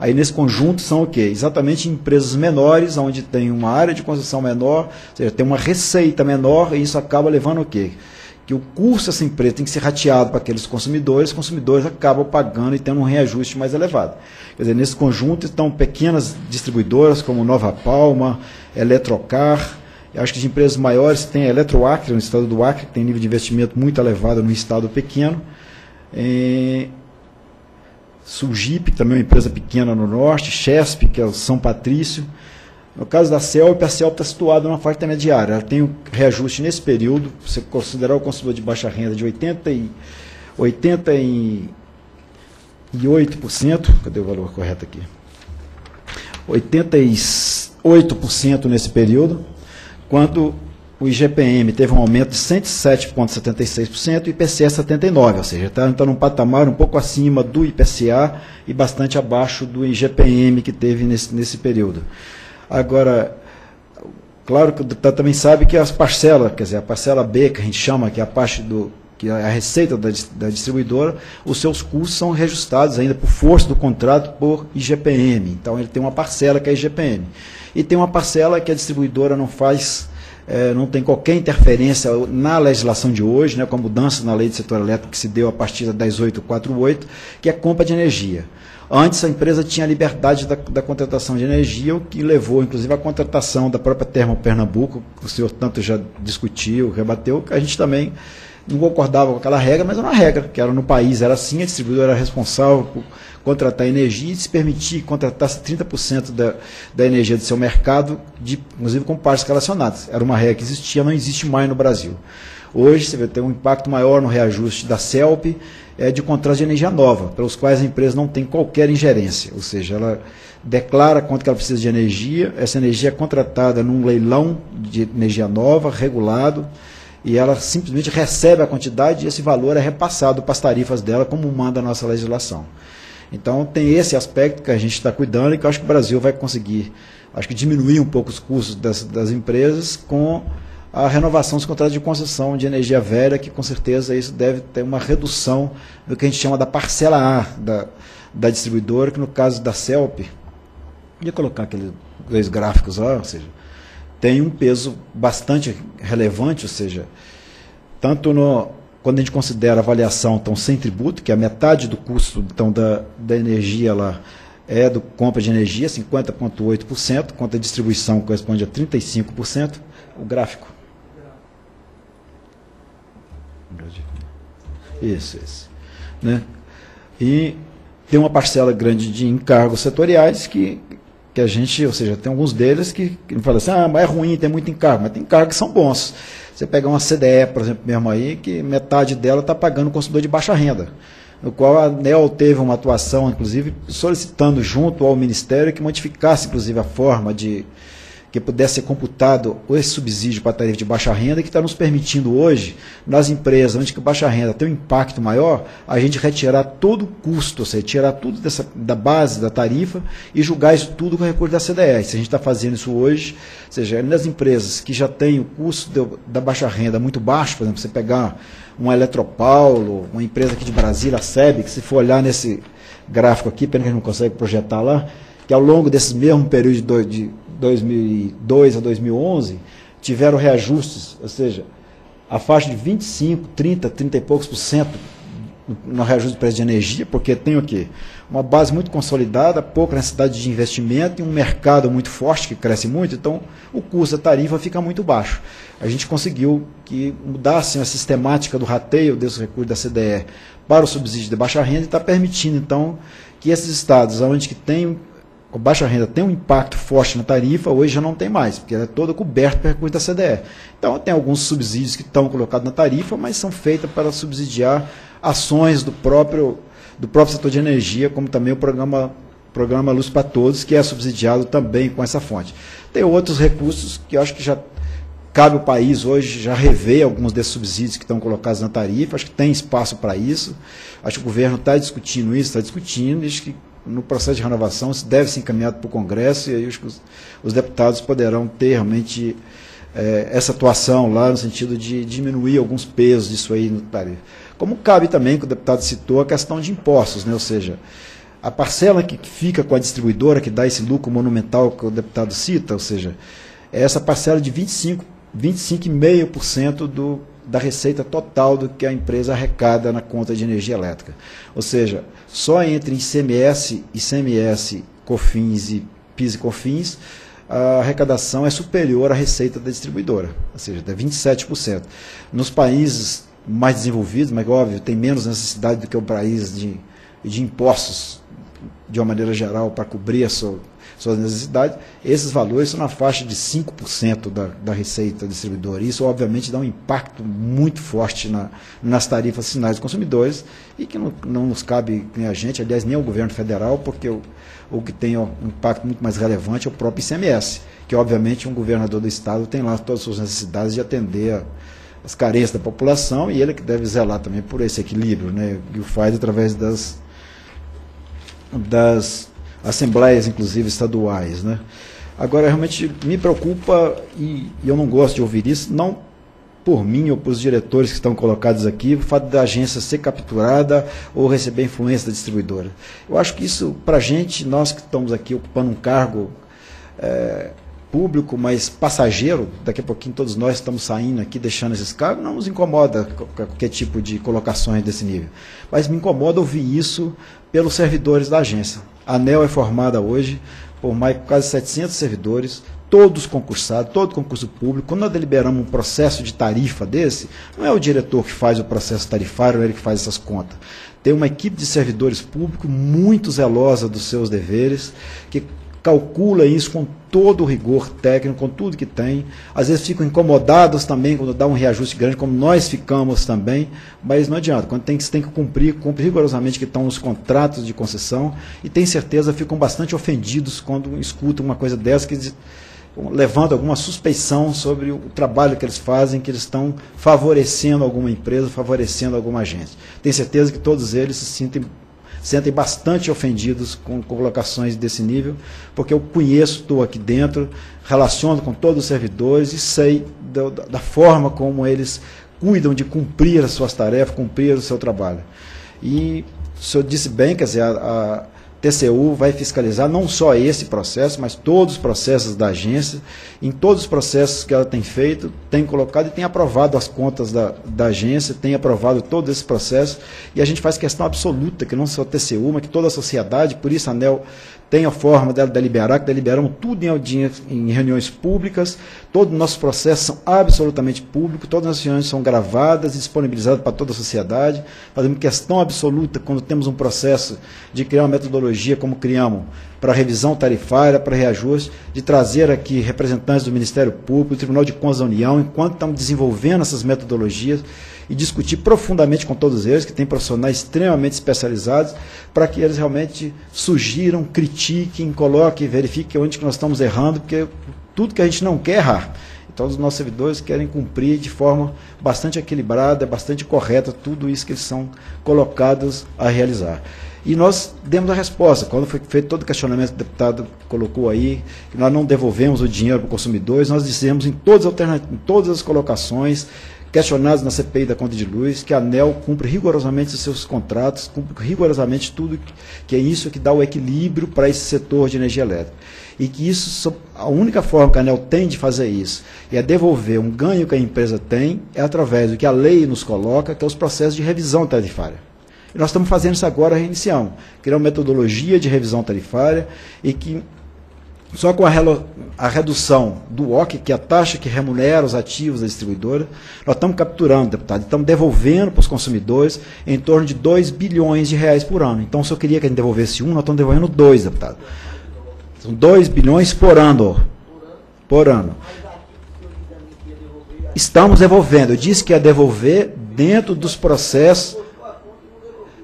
Aí nesse conjunto são o quê? Exatamente empresas menores, onde tem uma área de concessão menor, ou seja, tem uma receita menor, e isso acaba levando o quê? Que o custo dessa empresa tem que ser rateado para aqueles consumidores, os consumidores acabam pagando e tendo um reajuste mais elevado. Quer dizer, nesse conjunto estão pequenas distribuidoras como Nova Palma, Eletrocar, acho que de empresas maiores tem a Eletroacre, no estado do Acre, que tem nível de investimento muito elevado no estado pequeno. É, Sulgip, que também é uma empresa pequena no norte. Chesp, que é o São Patrício. No caso da CELP, a CELP está situada numa faixa intermediária. Ela tem um reajuste nesse período, você considerar o consumidor de baixa renda de 80 e, 88%, cadê o valor correto aqui? 88% nesse período quando o IGPM teve um aumento de 107,76% e o IPCA 79%, ou seja, está tá num patamar um pouco acima do IPCA e bastante abaixo do IGPM que teve nesse, nesse período. Agora, claro que o deputado também sabe que as parcelas, quer dizer, a parcela B, que a gente chama, que é a parte do que é a receita da, da distribuidora, os seus custos são reajustados ainda por força do contrato por IGPM. Então ele tem uma parcela que é IGPM e tem uma parcela que a distribuidora não faz, é, não tem qualquer interferência na legislação de hoje, né, com a mudança na lei do setor elétrico que se deu a partir da 10848, que é compra de energia. Antes a empresa tinha a liberdade da, da, contratação de energia, o que levou, inclusive, à contratação da própria Termo Pernambuco, que o senhor tanto já discutiu, rebateu, que a gente também não concordava com aquela regra, mas era uma regra, que era no país, era assim, a distribuidora era responsável por contratar energia e se permitir contratar 30% da, da energia do seu mercado, de, inclusive com partes relacionadas. Era uma regra que existia, não existe mais no Brasil. Hoje você vai ter um impacto maior no reajuste da CELP é, de contratos de energia nova, pelos quais a empresa não tem qualquer ingerência, ou seja, ela declara quanto que ela precisa de energia, essa energia é contratada num leilão de energia nova, regulado, e ela simplesmente recebe a quantidade e esse valor é repassado para as tarifas dela, como manda a nossa legislação. Então tem esse aspecto que a gente está cuidando e que eu acho que o Brasil vai conseguir, acho que diminuir um pouco os custos das, das empresas com a renovação dos contratos de concessão de energia velha, que com certeza isso deve ter uma redução do que a gente chama da parcela A da, da distribuidora, que no caso da CELP, ia colocar aqueles dois gráficos lá, ou seja, tem um peso bastante relevante, ou seja, tanto no, quando a gente considera a avaliação então, sem tributo, que é metade do custo então, da, da energia lá é do compra de energia, 50,8%, quanto a distribuição corresponde a 35%, o gráfico. Isso, isso. Né? E tem uma parcela grande de encargos setoriais que que a gente, ou seja, tem alguns deles que, que fala assim, ah, é ruim, tem muito encargo, mas tem encargos que são bons. Você pega uma CDE, por exemplo, mesmo aí, que metade dela está pagando o consumidor de baixa renda, no qual a ANEL teve uma atuação, inclusive, solicitando junto ao Ministério que modificasse, inclusive, a forma de, que pudesse ser computado esse subsídio para a tarifa de baixa renda, que está nos permitindo hoje, nas empresas onde que baixa renda tem um impacto maior, a gente retirar todo o custo, ou seja, tirar tudo dessa, da base da tarifa e julgar isso tudo com recurso da CDE. Se a gente está fazendo isso hoje, ou seja, nas empresas que já têm o custo de, da baixa renda muito baixo, por exemplo, você pegar uma Eletropaulo, uma empresa aqui de Brasília, a SEB, que se for olhar nesse gráfico aqui, pena que a gente não consegue projetar lá, que ao longo desse mesmo período de, de 2002 a 2011 tiveram reajustes, ou seja, a faixa de 25, 30, 30 e poucos por cento no reajuste de preço de energia, porque tem o quê? Uma base muito consolidada, pouca necessidade de investimento e um mercado muito forte que cresce muito, então o custo da tarifa fica muito baixo. A gente conseguiu que mudasse a sistemática do rateio desses recursos da CDE para o subsídio de baixa renda e está permitindo, então, que esses estados onde que tem com baixa renda tem um impacto forte na tarifa, hoje já não tem mais, porque ela é toda coberta pelo recurso da CDE. Então, tem alguns subsídios que estão colocados na tarifa, mas são feitos para subsidiar ações do próprio, do próprio setor de energia, como também o programa, programa Luz para Todos, que é subsidiado também com essa fonte. Tem outros recursos que eu acho que já cabe o país hoje já rever alguns desses subsídios que estão colocados na tarifa, acho que tem espaço para isso. Acho que o governo está discutindo isso, está discutindo, acho que no processo de renovação isso deve ser encaminhado para o Congresso e aí os, os deputados poderão ter realmente é, essa atuação lá no sentido de diminuir alguns pesos disso aí no tarifa. Como cabe também, que o deputado citou, a questão de impostos, né? ou seja, a parcela que fica com a distribuidora, que dá esse lucro monumental que o deputado cita, ou seja, é essa parcela de 25, 25,5% do, da receita total do que a empresa arrecada na conta de energia elétrica. Ou seja, só entre ICMS, ICMS, COFINS e PIS e COFINS, a arrecadação é superior à receita da distribuidora, ou seja, é 27%. Nos países mais desenvolvidos, mas óbvio, tem menos necessidade do que o país de, de impostos, de uma maneira geral, para cobrir a sua, suas necessidades, esses valores são na faixa de 5% da, da receita distribuidora. Isso, obviamente, dá um impacto muito forte na, nas tarifas finais dos consumidores e que não, não nos cabe nem a gente, aliás, nem ao governo federal, porque o, o que tem um impacto muito mais relevante é o próprio ICMS, que, obviamente, um governador do Estado tem lá todas as suas necessidades de atender a, as carências da população e ele que deve zelar também por esse equilíbrio, né? E o faz através das, das assembleias, inclusive estaduais, né? Agora, realmente me preocupa, e, eu não gosto de ouvir isso, não por mim ou por os diretores que estão colocados aqui, o fato da agência ser capturada ou receber influência da distribuidora. Eu acho que isso, para a gente, nós que estamos aqui ocupando um cargo é, público, mas passageiro, daqui a pouquinho todos nós estamos saindo aqui, deixando esses cargos, não nos incomoda qualquer tipo de colocações desse nível. Mas me incomoda ouvir isso pelos servidores da agência. A ANEL é formada hoje por mais quase 700 servidores, todos concursados, todo concurso público. Quando nós deliberamos um processo de tarifa desse, não é o diretor que faz o processo tarifário, é ele que faz essas contas. Tem uma equipe de servidores públicos muito zelosa dos seus deveres, que calcula isso com todo o rigor técnico, com tudo que tem. Às vezes ficam incomodados também quando dá um reajuste grande, como nós ficamos também, mas não adianta. Quando tem, tem que cumprir, cumprir rigorosamente que estão os contratos de concessão e tem certeza ficam bastante ofendidos quando escutam uma coisa dessa que levanta alguma suspeição sobre o trabalho que eles fazem, que eles estão favorecendo alguma empresa, favorecendo alguma agência. Tenho certeza que todos eles se sentem sentem bastante ofendidos com colocações desse nível, porque eu conheço, estou aqui dentro, relaciono com todos os servidores e sei da, da forma como eles cuidam de cumprir as suas tarefas, cumprir o seu trabalho. E o senhor disse bem, quer dizer, a, a TCU vai fiscalizar não só esse processo, mas todos os processos da agência. Em todos os processos que ela tem feito, tem colocado e tem aprovado as contas da, da agência, tem aprovado todo esse processo. E a gente faz questão absoluta que não só a TCU, mas que toda a sociedade, por isso a ANEL tem a forma dela deliberar, que deliberamos tudo em em reuniões públicas, todos os nossos processos são absolutamente públicos, todas as reuniões são gravadas e disponibilizadas para toda a sociedade. Fazemos questão absoluta quando temos um processo de criar uma metodologia como criamos para revisão tarifária, para reajuste, de trazer aqui representantes do Ministério Público, do Tribunal de Contas da União, enquanto estamos desenvolvendo essas metodologias e discutir profundamente com todos eles, que têm profissionais extremamente especializados, para que eles realmente sugiram, critiquem, coloquem, verifiquem onde que nós estamos errando, porque tudo que a gente não quer errar. Então, os nossos servidores querem cumprir de forma bastante equilibrada, bastante correta, tudo isso que eles são colocados a realizar. E nós demos a resposta. Quando foi feito todo o questionamento que o deputado colocou aí, que nós não devolvemos o dinheiro para os consumidores, nós dissemos em todas, em todas as colocações, questionados na CPI da conta de luz, que a ANEL cumpre rigorosamente os seus contratos, cumpre rigorosamente tudo que é isso que dá o equilíbrio para esse setor de energia elétrica. E que isso, a única forma que a ANEL tem de fazer isso é devolver um ganho que a empresa tem, é através do que a lei nos coloca, que é os processos de revisão tarifária. E nós estamos fazendo isso agora, reiniciamos. Criar uma metodologia de revisão tarifária e que só com a, a, redução do OC, que é a taxa que remunera os ativos da distribuidora, nós estamos capturando, deputado, estamos devolvendo para os consumidores em torno de 2 bilhões de reais por ano. Então, se eu queria que a gente devolvesse um, nós estamos devolvendo dois, deputado. São 2 bilhões por ano. Por ano. Estamos devolvendo. Eu disse que ia devolver dentro dos processos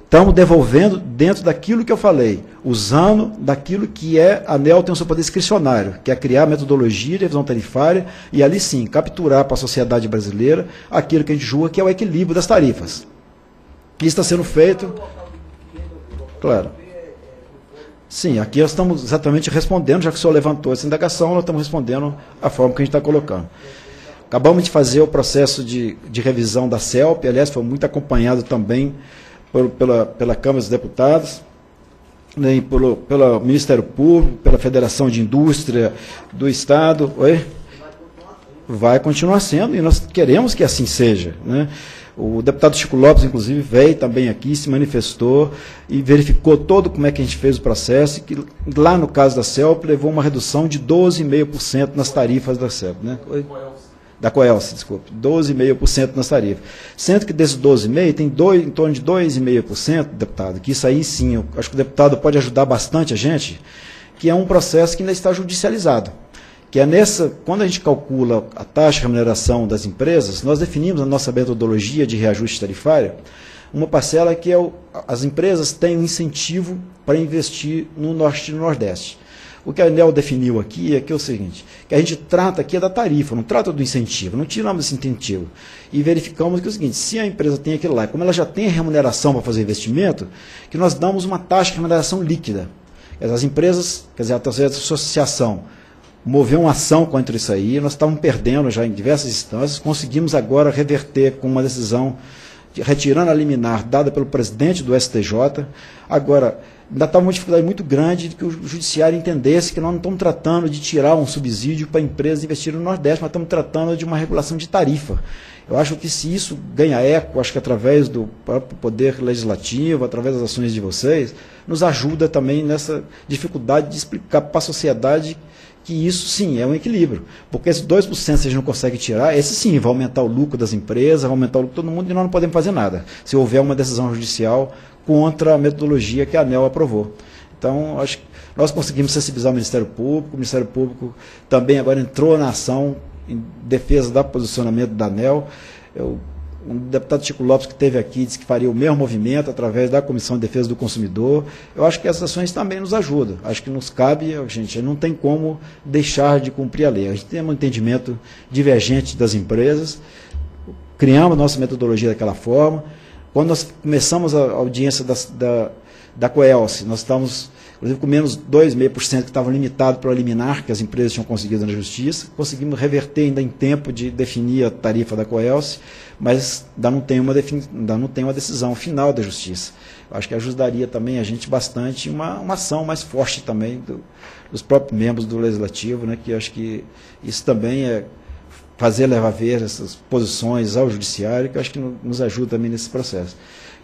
Estamos devolvendo dentro daquilo que eu falei, usando daquilo que é a ANEL tem o seu poder discricionário, que é criar metodologia de revisão tarifária e ali sim capturar para a sociedade brasileira aquilo que a gente julga que é o equilíbrio das tarifas. Isso está sendo feito. Claro. Sim, aqui nós estamos exatamente respondendo, já que o senhor levantou essa indagação, nós estamos respondendo a forma que a gente está colocando. Acabamos de fazer o processo de, de revisão da CELP, aliás, foi muito acompanhado também por, pela, pela Câmara dos Deputados, nem né, pelo, pelo Ministério Público, pela Federação de Indústria do Estado. Oi? Vai continuar sendo e nós queremos que assim seja. Né? O deputado Chico Lopes, inclusive, veio também aqui, se manifestou e verificou todo como é que a gente fez o processo, e que lá no caso da CELP levou uma redução de 12,5% nas tarifas da CELP. Né? Oi? da Coelce, desculpe, 12,5% nas tarifas. Sendo que desses 12,5% tem dois, em torno de 2,5%, deputado, que isso aí sim, acho que o deputado pode ajudar bastante a gente, que é um processo que ainda está judicializado. Que é nessa, quando a gente calcula a taxa de remuneração das empresas, nós definimos na nossa metodologia de reajuste tarifário uma parcela que é o, as empresas têm um incentivo para investir no Norte e no Nordeste. O que a ANEL definiu aqui é que é o seguinte, que a gente trata aqui é da tarifa, não trata do incentivo, não tiramos esse incentivo. E verificamos que é o seguinte, se a empresa tem aquilo lá, como ela já tem a remuneração para fazer investimento, que nós damos uma taxa de remuneração líquida. As empresas, quer dizer, a terceira associação, moveu uma ação contra isso aí, nós estávamos perdendo já em diversas instâncias, conseguimos agora reverter com uma decisão de, retirando a liminar dada pelo presidente do STJ. Agora, ainda estava uma dificuldade muito grande de que o judiciário entendesse que nós não estamos tratando de tirar um subsídio para empresas investir no Nordeste, mas estamos tratando de uma regulação de tarifa. Eu acho que se isso ganha eco, acho que através do próprio poder legislativo, através das ações de vocês, nos ajuda também nessa dificuldade de explicar para a sociedade que isso sim é um equilíbrio. Porque esses 2% se a gente não consegue tirar, esse sim vai aumentar o lucro das empresas, vai aumentar o lucro de todo mundo e nós não podemos fazer nada. Se houver uma decisão judicial contra a metodologia que a ANEL aprovou. Então, acho que nós conseguimos sensibilizar o Ministério Público, o Ministério Público também agora entrou na ação em defesa do posicionamento da ANEL. Eu, um deputado Chico Lopes que esteve aqui disse que faria o mesmo movimento através da Comissão de Defesa do Consumidor. Eu acho que essas ações também nos ajudam. Acho que nos cabe, a gente não tem como deixar de cumprir a lei. A gente tem um entendimento divergente das empresas, criamos nossa metodologia daquela forma, quando nós começamos a audiência da, da, da Coelce, nós estávamos, inclusive, com menos 2,5% que estava limitado para o que as empresas tinham conseguido na justiça. Conseguimos reverter ainda em tempo de definir a tarifa da Coelce, mas ainda não tem uma, ainda não tem uma decisão final da justiça. Eu acho que ajudaria também a gente bastante uma, uma ação mais forte também do, dos próprios membros do Legislativo, né, que acho que isso também é fazer levar ver essas posições ao judiciário, que acho que nos ajuda também nesse processo.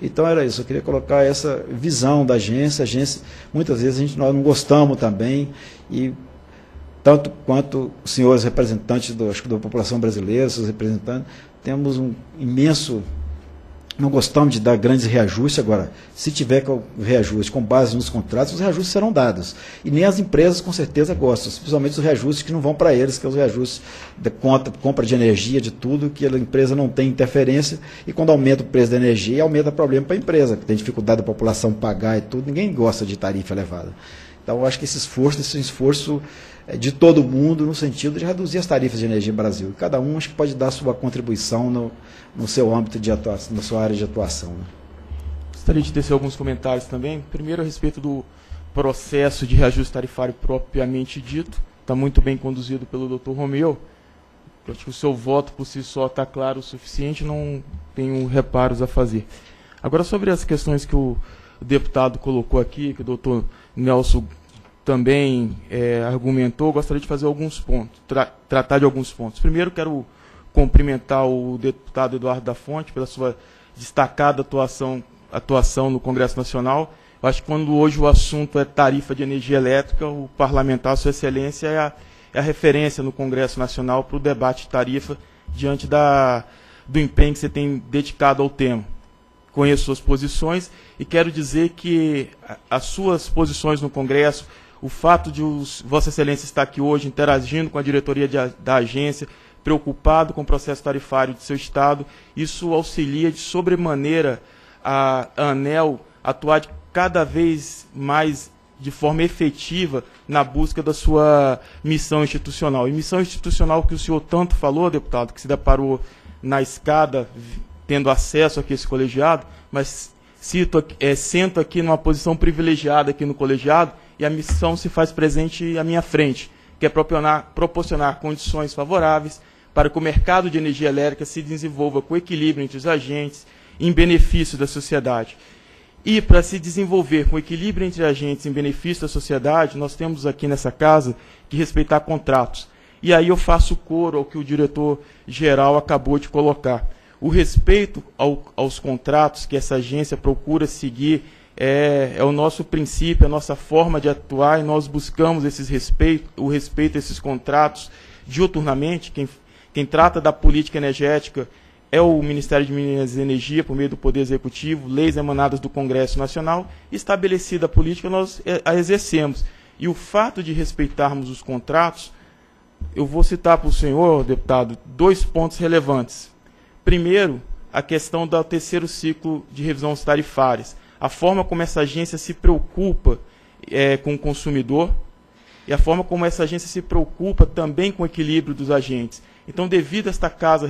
Então era isso, eu queria colocar essa visão da agência, a agência, muitas vezes a gente, nós não gostamos também, e tanto quanto os senhores representantes do, acho da população brasileira, seus representantes, temos um imenso não gostamos de dar grandes reajustes. Agora, se tiver reajuste com base nos contratos, os reajustes serão dados. E nem as empresas, com certeza, gostam, especialmente os reajustes que não vão para eles, que é os reajustes de conta, compra de energia, de tudo, que a empresa não tem interferência. E quando aumenta o preço da energia, aumenta o problema para a empresa, que tem dificuldade da população pagar e tudo. Ninguém gosta de tarifa elevada. Então, acho que esse esforço, esse esforço é, de todo mundo no sentido de reduzir as tarifas de energia no Brasil. Cada um acho que pode dar sua contribuição no, no seu âmbito de atuação, na sua área de atuação. Né? Gostaria de tecer alguns comentários também. Primeiro, a respeito do processo de reajuste tarifário propriamente dito. Está muito bem conduzido pelo Dr. Romeu. Eu acho que o seu voto por si só está claro o suficiente, não tenho reparos a fazer. Agora, sobre as questões que o deputado colocou aqui, que o doutor Nelson também é, argumentou, gostaria de fazer alguns pontos, tra tratar de alguns pontos. Primeiro, quero cumprimentar o deputado Eduardo da Fonte pela sua destacada atuação atuação no Congresso Nacional. Eu acho que quando hoje o assunto é tarifa de energia elétrica, o parlamentar, Sua Excelência, é a, é a referência no Congresso Nacional para o debate de tarifa diante da, do empenho que você tem dedicado ao tema. Conheço suas posições e quero dizer que as suas posições no Congresso, o fato de os, Vossa Excelência estar aqui hoje interagindo com a diretoria de, da agência, preocupado com o processo tarifário de seu Estado, isso auxilia de sobremaneira a, ANEL atuar de cada vez mais de forma efetiva na busca da sua missão institucional. E missão institucional que o senhor tanto falou, deputado, que se deparou na escada tendo acesso aqui a esse colegiado, mas cito, é, sento aqui numa posição privilegiada aqui no colegiado e a missão se faz presente à minha frente, que é proporcionar, proporcionar condições favoráveis para que o mercado de energia elétrica se desenvolva com equilíbrio entre os agentes, em benefício da sociedade. E para se desenvolver com equilíbrio entre agentes em benefício da sociedade, nós temos aqui nessa casa que respeitar contratos. E aí eu faço coro ao que o diretor-geral acabou de colocar. O respeito ao, aos contratos que essa agência procura seguir é, é, o nosso princípio, a nossa forma de atuar, e nós buscamos esses respeito, o respeito a esses contratos diuturnamente. Quem, quem trata da política energética é o Ministério de Minas e Energia, por meio do Poder Executivo, leis emanadas do Congresso Nacional, estabelecida a política, nós é, a exercemos. E o fato de respeitarmos os contratos, eu vou citar para o senhor, deputado, dois pontos relevantes. Primeiro, a questão do terceiro ciclo de revisões tarifárias. A forma como essa agência se preocupa é, com o consumidor e a forma como essa agência se preocupa também com o equilíbrio dos agentes. Então, devido a esta casa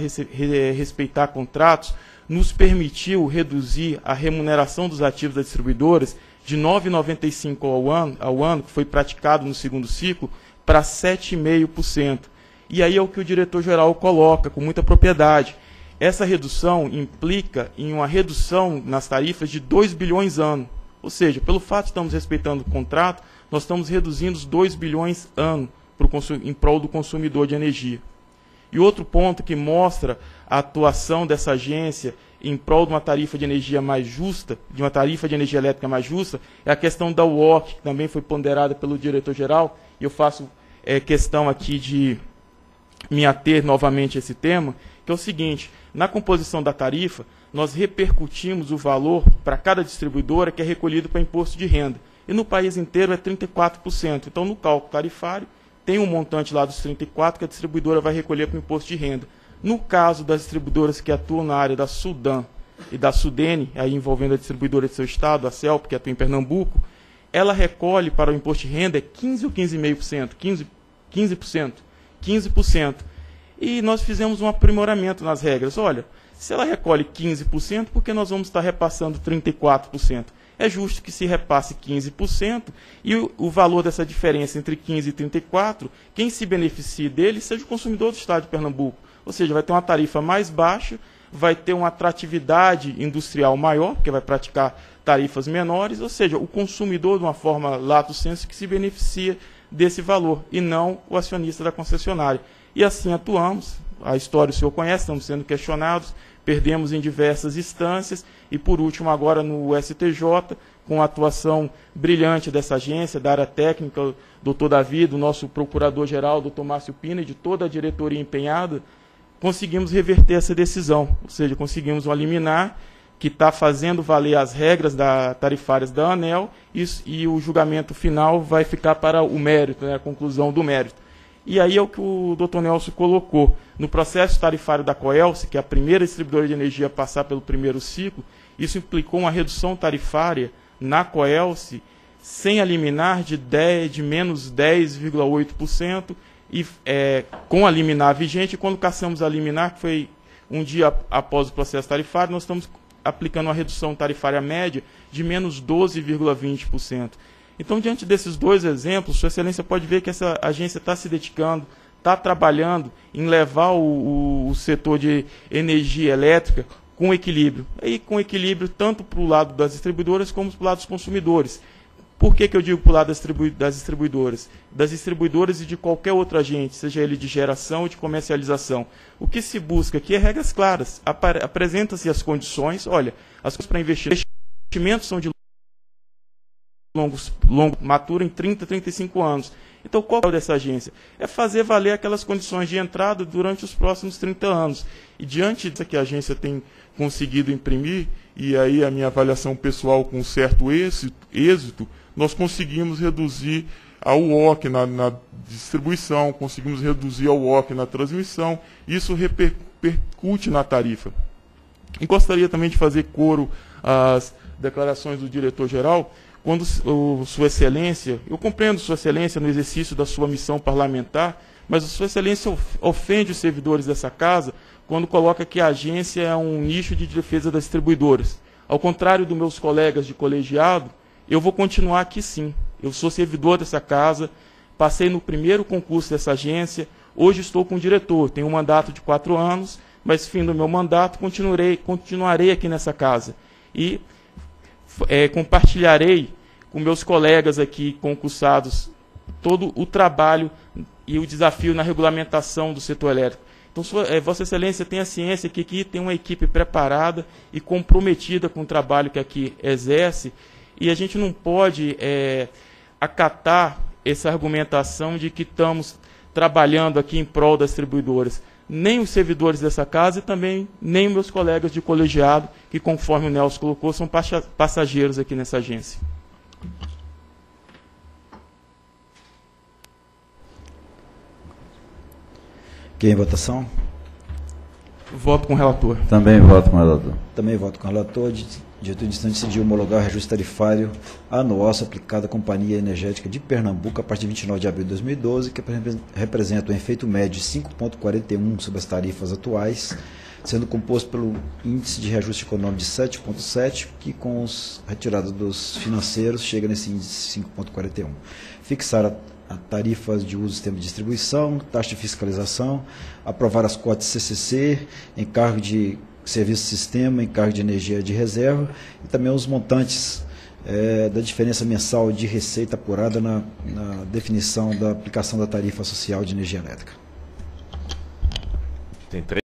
respeitar contratos, nos permitiu reduzir a remuneração dos ativos das distribuidoras de 9,95% ao ano, ao ano, que foi praticado no segundo ciclo, para 7,5%. E aí é o que o diretor-geral coloca com muita propriedade. Essa redução implica em uma redução nas tarifas de 2 bilhões ano. Ou seja, pelo fato de estamos respeitando o contrato, nós estamos reduzindo os 2 bilhões ano em prol do consumidor de energia. E outro ponto que mostra a atuação dessa agência em prol de uma tarifa de energia mais justa, de uma tarifa de energia elétrica mais justa, é a questão da UOC, que também foi ponderada pelo diretor-geral, e eu faço é, questão aqui de me ater novamente a esse tema, que é o seguinte, na composição da tarifa, nós repercutimos o valor para cada distribuidora que é recolhido para imposto de renda. E no país inteiro é 34%. Então, no cálculo tarifário, tem um montante lá dos 34 que a distribuidora vai recolher para o imposto de renda. No caso das distribuidoras que atuam na área da Sudan e da Sudene, aí envolvendo a distribuidora de seu estado, a CELP, que atua em Pernambuco, ela recolhe para o imposto de renda 15 ou 15,5%, 15%, 15%, 15%. E nós fizemos um aprimoramento nas regras. Olha, se ela recolhe 15%, por que nós vamos estar repassando 34%? é justo que se repasse 15% e o, o, valor dessa diferença entre 15 e 34, quem se beneficie dele seja o consumidor do estado de Pernambuco. Ou seja, vai ter uma tarifa mais baixa, vai ter uma atratividade industrial maior, porque vai praticar tarifas menores, ou seja, o consumidor, de uma forma lato senso, que se beneficia desse valor, e não o acionista da concessionária. E assim atuamos, a história o senhor conhece, estamos sendo questionados, perdemos em diversas instâncias. E, por último, agora no STJ, com a atuação brilhante dessa agência, da área técnica, doutor Davi, do nosso procurador-geral, doutor Márcio Pina, de toda a diretoria empenhada, conseguimos reverter essa decisão, ou seja, conseguimos um liminar que está fazendo valer as regras da, tarifárias da ANEL e, e, o julgamento final vai ficar para o mérito, né, a conclusão do mérito. E aí é o que o doutor Nelson colocou. No processo tarifário da Coelce, que é a primeira distribuidora de energia a passar pelo primeiro ciclo, isso implicou uma redução tarifária na Coelce sem a liminar de, 10, de menos 10,8% e é, com a liminar vigente, quando caçamos a liminar, que foi um dia após o processo tarifário, nós estamos aplicando uma redução tarifária média de menos 12,20%. Então, diante desses dois exemplos, Sua Excelência pode ver que essa agência está se dedicando, está trabalhando em levar o, o, o, setor de energia elétrica com equilíbrio. E com equilíbrio tanto para o lado das distribuidoras como para o lado dos consumidores. Por que, que eu digo para o lado das, distribu das distribuidoras? Das distribuidoras e de qualquer outro agente, seja ele de geração ou de comercialização. O que se busca aqui é regras claras. Apresenta-se as condições, olha, as coisas para investir investimentos são de longos, longo, matura em 30, 35 anos. Então, qual é o dessa agência? É fazer valer aquelas condições de entrada durante os próximos 30 anos. E diante disso que a agência tem conseguido imprimir, e aí a minha avaliação pessoal com certo êxito, nós conseguimos reduzir ao WOC na, na, distribuição, conseguimos reduzir ao WOC na transmissão, isso repercute na tarifa. E gostaria também de fazer coro às declarações do diretor-geral, quando o, Sua Excelência, eu compreendo Sua Excelência no exercício da sua missão parlamentar, mas Sua Excelência ofende os servidores dessa casa quando coloca que a agência é um nicho de defesa das distribuidoras. Ao contrário dos meus colegas de colegiado, eu vou continuar aqui sim. Eu sou servidor dessa casa, passei no primeiro concurso dessa agência, hoje estou com o diretor, tenho um mandato de quatro anos, mas fim do meu mandato continuarei, continuarei aqui nessa casa. E é, compartilharei com meus colegas aqui concursados todo o trabalho e o desafio na regulamentação do setor elétrico. Então, sua, é, Vossa Excelência tem a ciência que aqui tem uma equipe preparada e comprometida com o trabalho que aqui exerce, e a gente não pode é, acatar essa argumentação de que estamos trabalhando aqui em prol das distribuidoras nem os servidores dessa casa e também nem meus colegas de colegiado, que conforme o Nelson colocou, são passageiros aqui nessa agência. Quem em votação? Voto com o relator. Também voto com o relator. Também voto com o relator. Dito distante decidiu homologar o reajuste tarifário anual aplicado à Companhia Energética de Pernambuco a partir de 29 de abril de 2012, que representa um efeito médio de 5,41 sobre as tarifas atuais, sendo composto pelo índice de reajuste econômico de 7,7, que com os retirados dos financeiros chega nesse índice de 5,41. Fixar a tarifas de uso do sistema de distribuição, taxa de fiscalização, aprovar as cotas CCC, encargo de serviço sistema, encargo de energia de reserva e também os montantes é, da diferença mensal de receita apurada na, na definição da aplicação da tarifa social de energia elétrica. Tem três